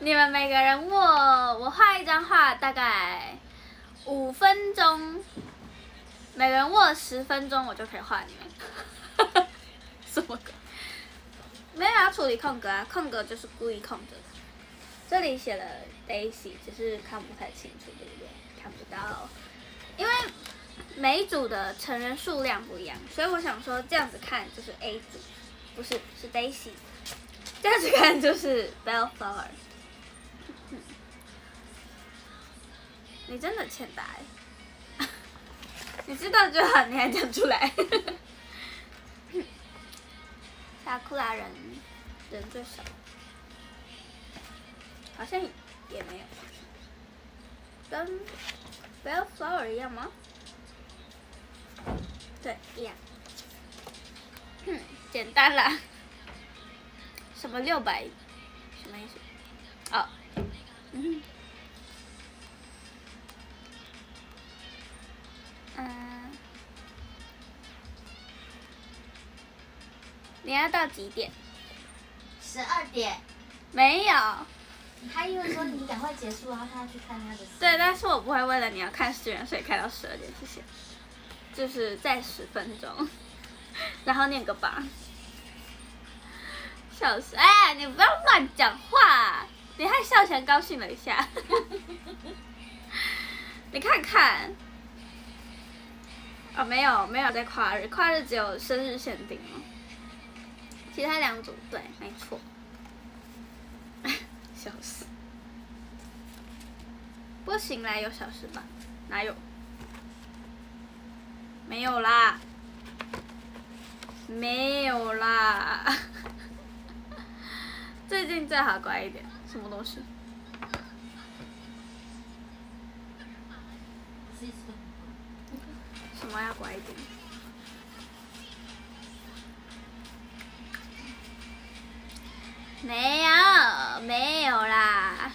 Speaker 2: 你们每个人握，
Speaker 1: 我画一张画大概五分钟，每个人握十分钟，我就可以画你们。(laughs) 什么鬼？没有要处理空格啊，空格就是故意空着的。这里写了 Daisy，只是看不太清楚，对不对？看不到，因为每一组的成员数量不一样，所以我想说这样子看就是 A 组，不是是 Daisy，这样子看就是 Bellflower。你真的欠打欸 (laughs) 你知道就好，你还讲出来。(laughs) 萨库拉人人最少，好像也没有，跟不要刷我一样吗？对，一样。嗯，(laughs) 简单啦。什么六百？什么意思？哦，嗯，你要到几点？
Speaker 3: 十二点，
Speaker 1: 没有。
Speaker 3: 他因为说你赶快结束，然后他要去看他的。
Speaker 1: 对，但是我不会为了你要看十元，所以开到十二点，谢谢。就是再十分钟，(laughs) 然后念个八。笑死！哎，你不要乱讲话，你害笑起来高兴了一下。(laughs) 你看看，啊，没有没有在跨日，跨日只有生日限定哦。其他两组对，没错。(laughs) 笑死！不行啦，有小时吧？哪有？没有啦，没有啦。(laughs) 最近最好乖一点，什么东西？什么要乖一点？没有，没有啦。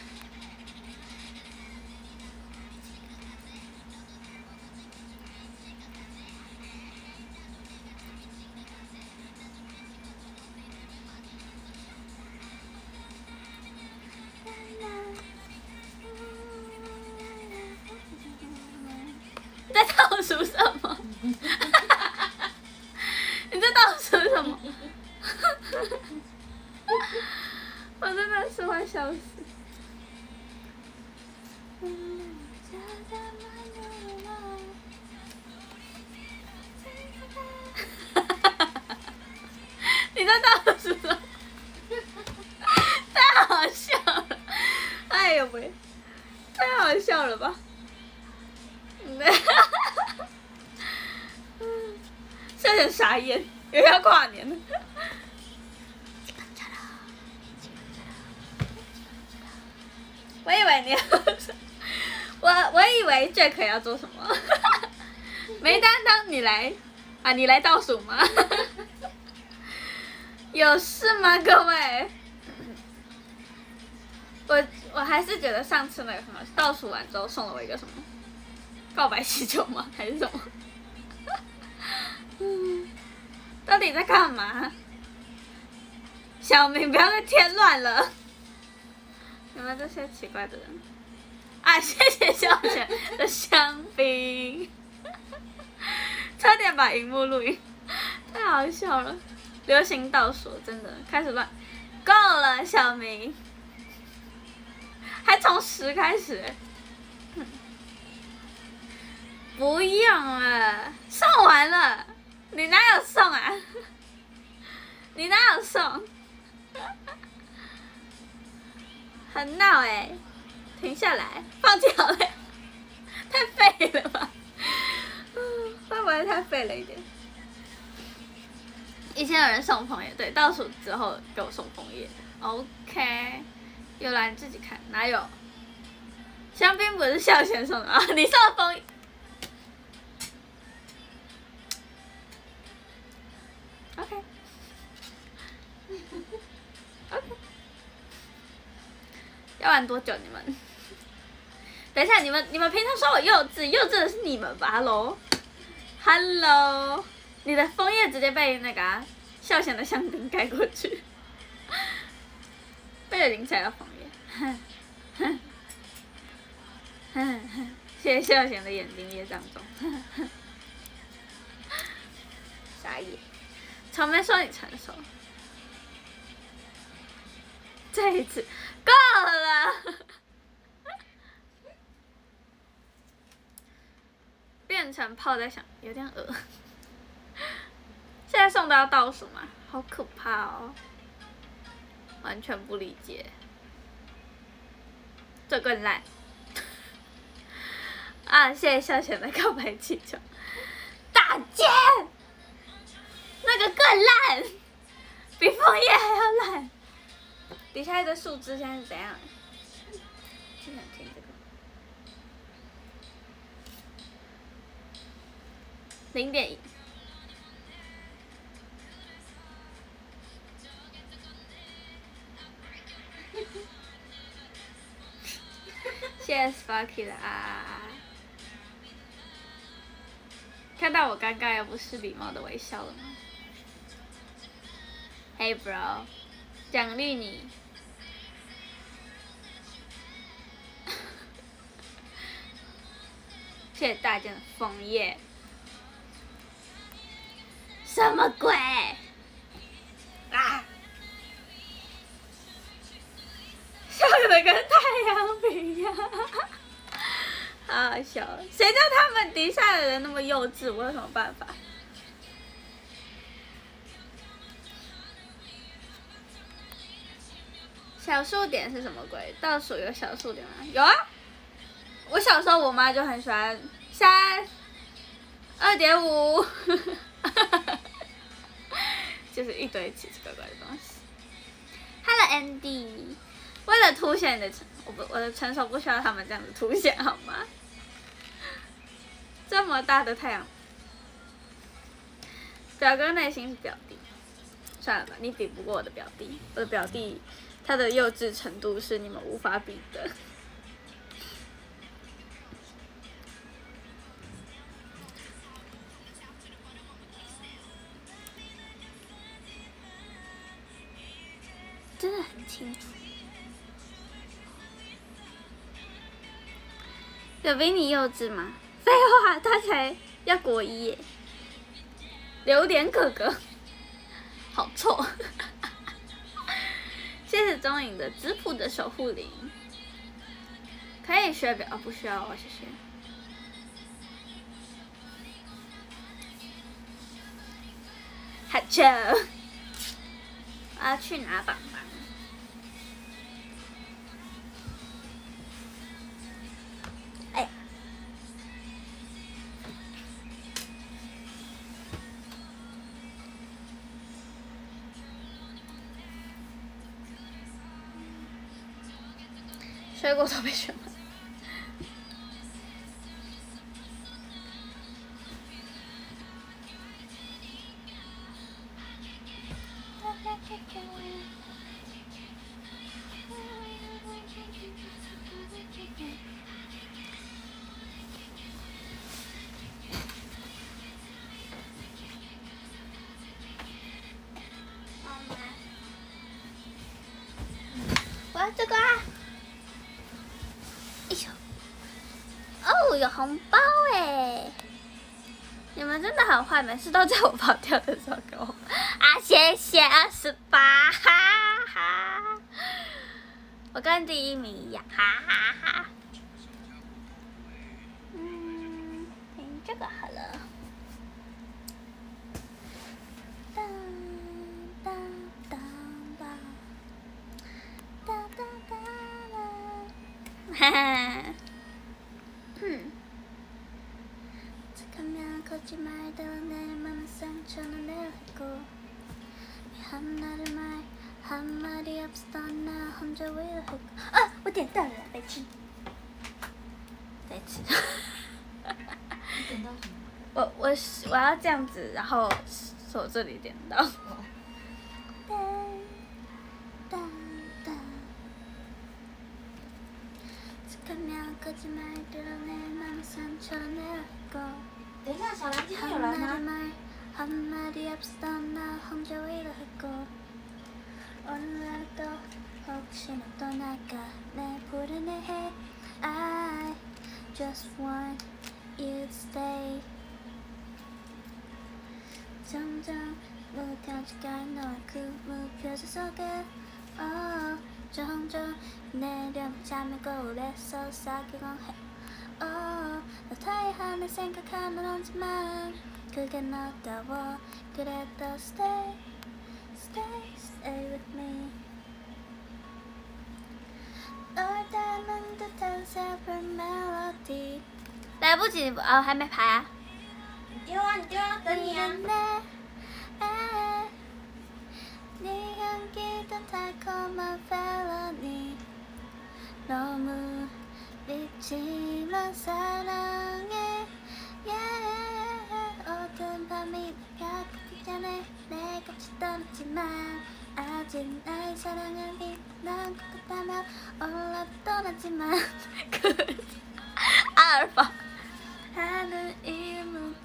Speaker 1: 你来倒数吗？(laughs) 有事吗，各位？我我还是觉得上次那个很好笑，倒数完之后送了我一个什么告白气球吗？还是什么？(laughs) 嗯，到底在干嘛？小明，不要再添乱了！你们这些奇怪的人啊！谢谢笑雪的香槟，差点把荧幕录音，太好笑了！流行倒数真的开始乱，够了，小明，还从十开始，不用了，送完了，你哪有送啊？你哪有送？很闹哎、停下来，放弃好了，太废了吧？嗯，会不会太废了一点？以前有人送枫叶，对，倒数之后给我送枫叶，OK。有来你自己看，哪有？香槟不是孝贤送的 (laughs) 啊，你送的枫叶。OK。要玩多久你们？等一下，你们你们平常说我幼稚，幼稚的是你们吧喽 Hello，你的枫叶直接被那个、啊、孝贤的香槟盖过去，(laughs) 被人淋起来的枫叶，哼哼哼哼，谢谢孝贤的眼睛业障重，(laughs) 傻眼，从没说你成熟，这一次。够了，变成泡在想，有点恶。(laughs) 现在送都要倒数吗？好可怕哦！完全不理解，这更烂。(laughs) 啊！谢谢小贤的告白气球，大姐，那个更烂，比枫叶还要烂。底下一堆树枝，现在是怎样？不想听这个。零点一。谢谢 Sparky 的啊啊啊！看到我尴尬又不失礼貌的微笑了吗？Hey bro，奖励你。(laughs) 谢谢大件的枫叶。什么鬼？啊！笑的跟太阳比呀！好好笑，谁叫他们底下的人那么幼稚？我有什么办法？小数点是什么鬼？倒数有小数点吗？有啊！我小时候我妈就很喜欢三二点五，就是一堆奇奇怪怪的东西。Hello Andy，为了凸显你的成，我不我的成熟不需要他们这样子凸显好吗？(laughs) 这么大的太阳，表哥内心是表弟，算了吧，你比不过我的表弟，我的表弟他的幼稚程度是你们无法比的。真的很清楚。有比你幼稚吗？(laughs) 废话，他才要国一耶。榴莲哥哥，(laughs) 好臭。(laughs) 谢谢钟影的质朴的守护灵。可以学表，哦、不需要哦，谢谢。哈球，我要去拿棒水果都被选每次都在我跑掉的时候给我啊！谢谢二十八，哈哈！我跟第一名一样，哈哈哈！子，然后手这里点到。
Speaker 2: 等一下，小蓝今天有来吗？
Speaker 1: 점점 무뎌져가 너의 그 무표정 속에 oh, 점점 내려는 잠을 거울에서 사귀곤 해 oh, 너 타이하는 생각하면 언제만 그게 너다워 그래도 stay stay stay with me 널 닮은 듯한 새로운 멜로디 来不及哦，还没排啊。 뛰어 안 뛰어났다니야. 네가 아, (laughs) 알바. 하늘 이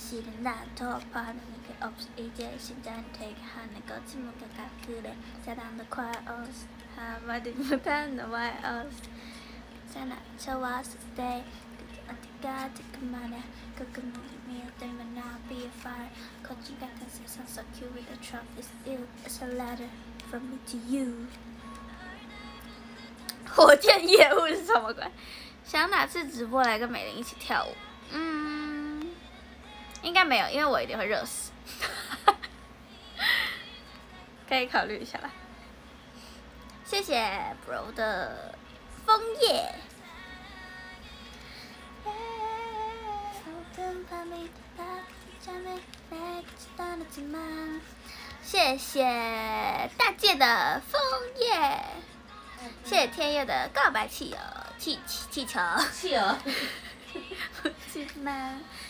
Speaker 1: 是烂透，把那个 ops 一件新战 take 和那个字幕的卡字的，相当的快 os，和马丁不 tan 的 y os，在哪？So was today. God, come on, go come me, there will not be a fire. Coaching back and say sounds so cute with a trump It's ill. It's a letter from me to you. (laughs) 火箭业务是什么鬼？想哪次直播来跟美玲一起跳舞？嗯。应该没有，因为我一定会热死。(laughs) 可以考虑一下吧。谢谢 bro 的枫叶。谢谢大戒的枫叶。谢谢天佑的告白气球，气气气球。
Speaker 2: 气
Speaker 1: 球。气吗？(laughs)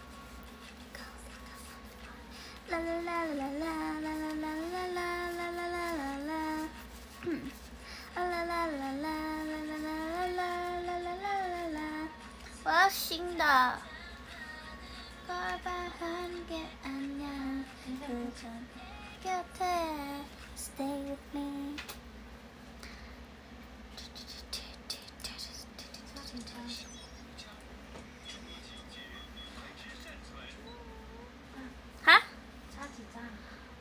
Speaker 1: 와 신다. 걸봐 함께 안녕 그전 곁에 Stay with me.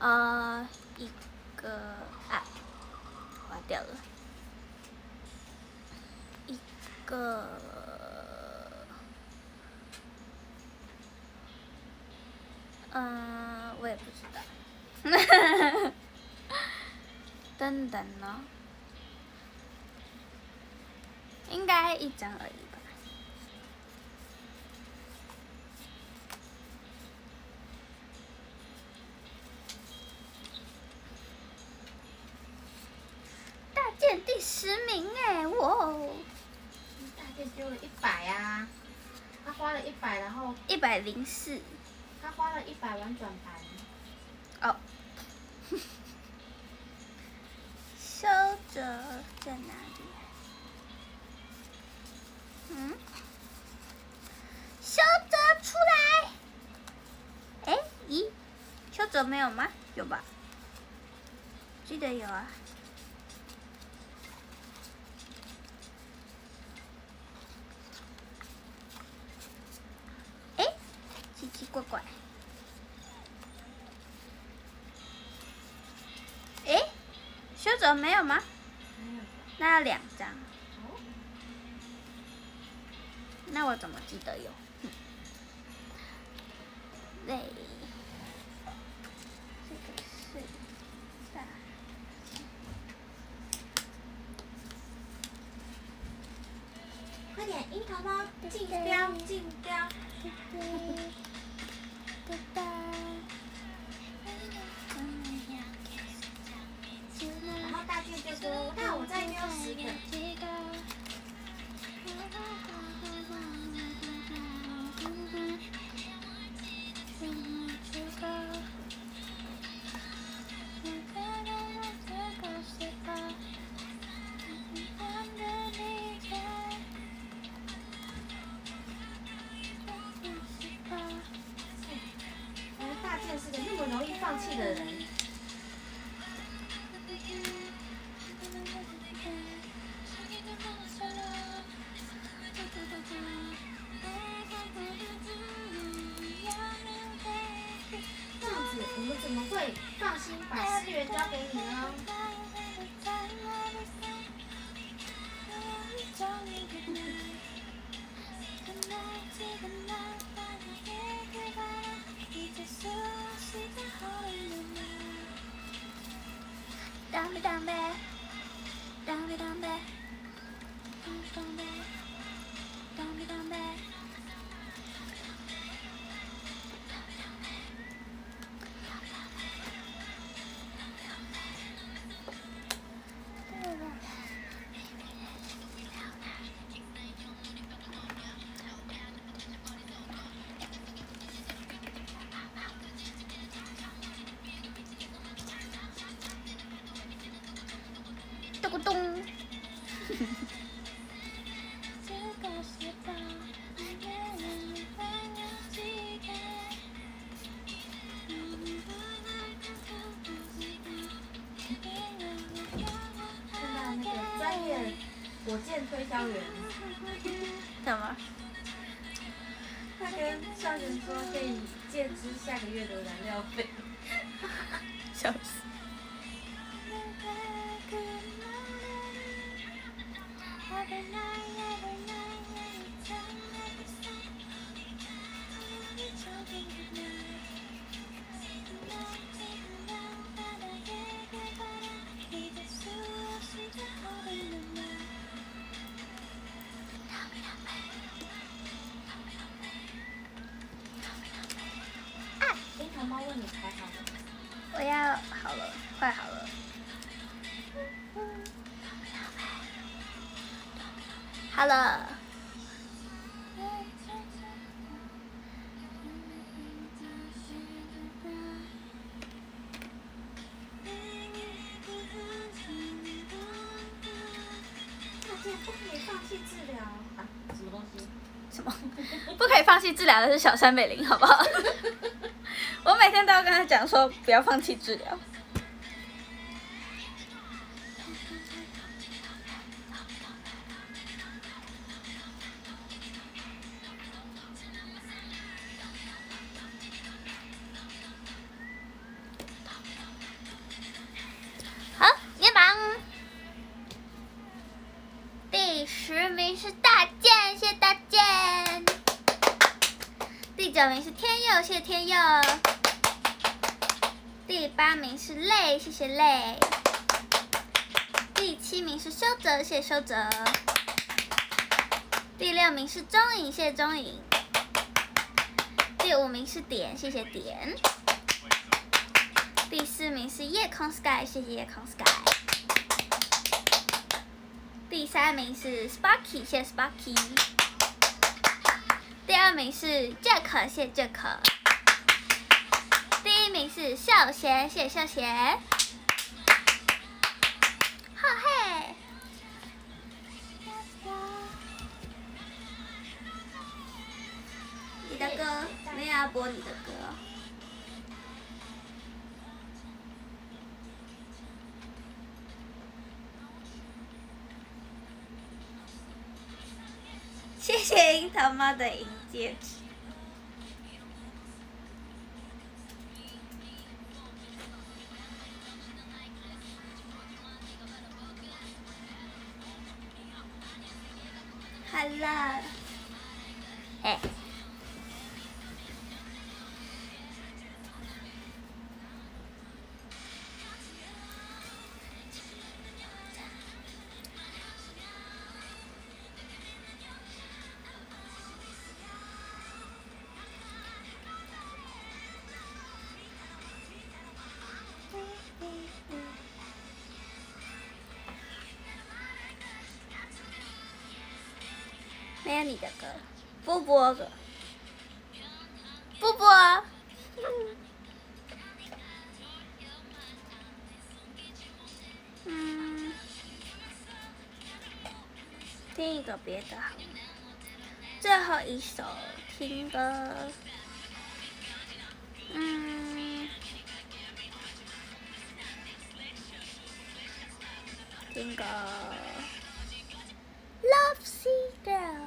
Speaker 1: 呃，一个啊，划掉了，一个，嗯、我也不知道。(laughs) 等等呢，应该一张而已吧。大剑第十名哎，哇哦！
Speaker 2: 大概丢了一百啊，他花了一百，然后
Speaker 1: 一百零四
Speaker 2: 他花了一百玩转盘，
Speaker 1: 哦。修哲在哪里？嗯？修哲出来！哎，咦，修哲没有吗？有吧？记得有啊。哎，奇奇怪怪。哎，没有吗？
Speaker 2: 没有。
Speaker 1: 那要两张，
Speaker 2: 哦，
Speaker 1: 那我怎么记得有？哼对，这个是大，
Speaker 2: 快点，樱桃猫竞标竞标，(laughs) 箭推销员，
Speaker 1: 怎么？
Speaker 2: 他跟校园说可以借支下个月的燃料费。(laughs)
Speaker 1: 笑死。(laughs)
Speaker 2: 治疗
Speaker 1: 的是小山美玲，好不好？(laughs) 我每天都要跟他讲说，不要放弃治疗。修哲。第六名是钟颖，谢谢钟颖。第五名是点，谢谢点。第四名是夜空 sky，谢谢夜空 sky。第三名是 Sparky，谢谢 Sparky。第二名是 Jack，谢谢 Jack。第一名是孝贤，谢谢孝贤。的银戒指。没有你的歌，不播歌，不播。嗯，听一个别的，最后一首听歌，嗯，听个 Love Sea Girl，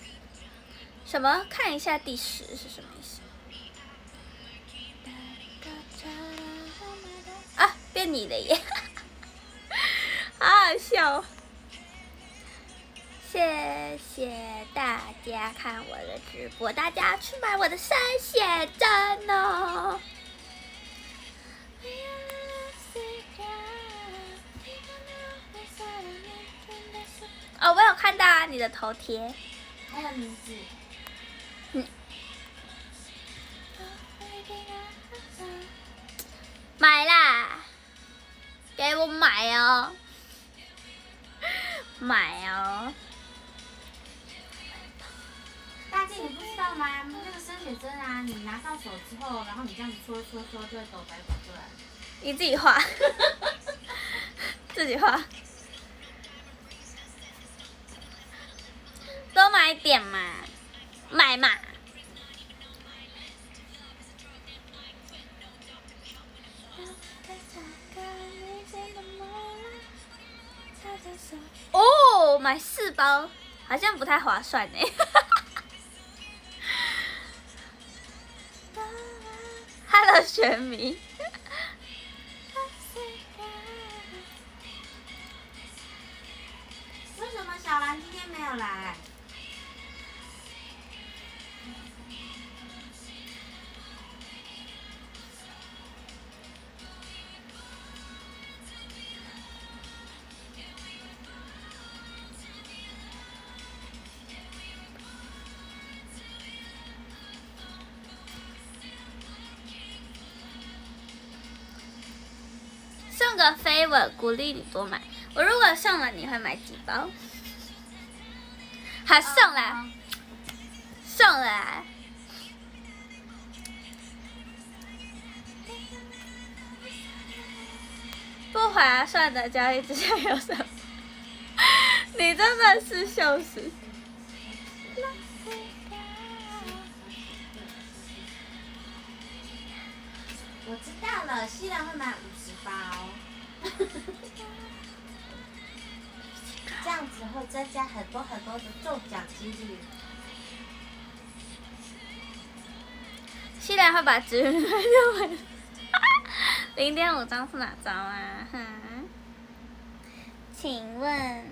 Speaker 1: 什么？看一下第十是什么意思？啊，变你的耶！(laughs) 好好笑。谢谢大家看我的直播，大家去买我的三写真哦。哦，我有看到啊，你的头贴。
Speaker 2: 还有名字。
Speaker 1: 买啦，给我买哦，(laughs) 买哦。
Speaker 2: 大姐，你不知道吗？那个生写真啊，你拿到手之后，然后你这样子搓搓搓，就会抖白跑出来。
Speaker 1: 你自己画，(laughs) 自己画，多买点嘛，买嘛。哦，买四包好像不太划算呢。(laughs) Hello，玄迷。
Speaker 2: 为什么小兰今天没有来？
Speaker 1: 个飞吻，鼓励你多买。我如果送了，你会买几包？好，送来，送来。不划算的交易之下有什么？(laughs) 你真的是笑死！
Speaker 2: 我知道了，西兰会买五十包，(laughs) 这样子会增加很多很多的中奖几率。
Speaker 1: 西兰会把值日认为零点五张是哪张啊？哈？请问？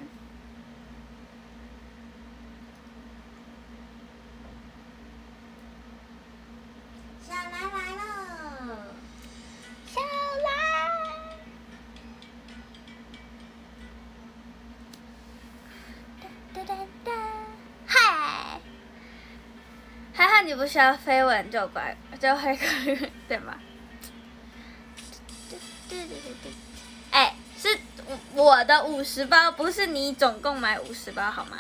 Speaker 2: 小兰来了，
Speaker 1: 哒哒哒，嗨！还好你不需要飞吻就乖，就会可以，对吗？哎，是我的五十包，不是你总共买五十包，好吗？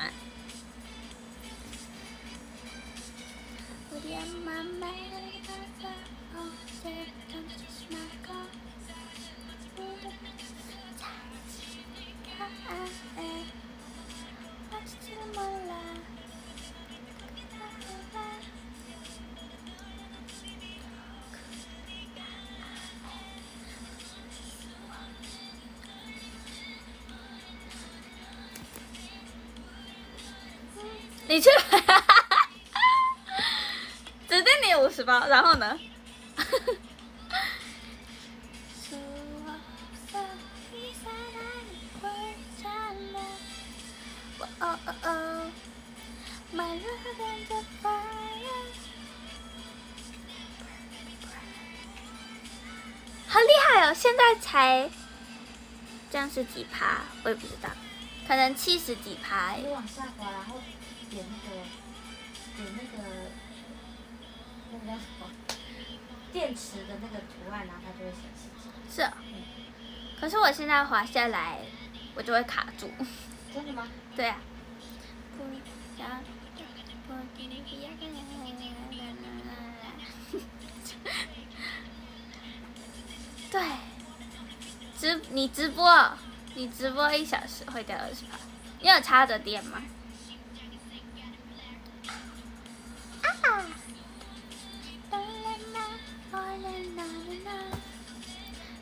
Speaker 1: 你去，(laughs) 指定你五十包，然后呢？好厉害哦！现在才这样是几趴？我也不知道，可能七十几趴。
Speaker 2: 你往下滑，然后点那个点那个那个叫什么电池的那个图案，然后它就会显示。
Speaker 1: 是、哦，可是我现在滑下来，我就会卡住。
Speaker 2: 真的吗？(laughs)
Speaker 1: 对啊。(laughs) 对，直你直播，你直播一小时会掉二十八。你有插着电吗？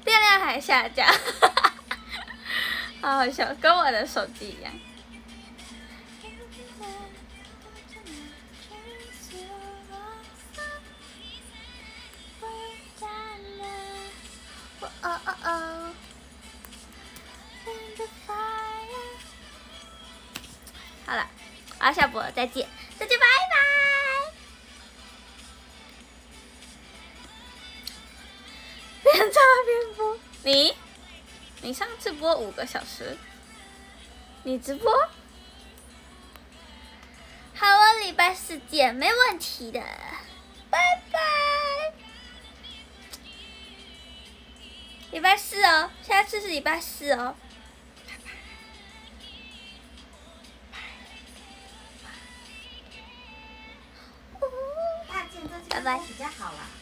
Speaker 1: 电量还下降，(laughs) 好好笑，跟我的手机一样。好了，我要下播了，再见，再见，拜拜。边插边播，你，你上次播五个小时，你直播，好，我礼拜四见，没问题的，拜拜，礼拜四哦，下次是礼拜四哦，拜拜，拜拜。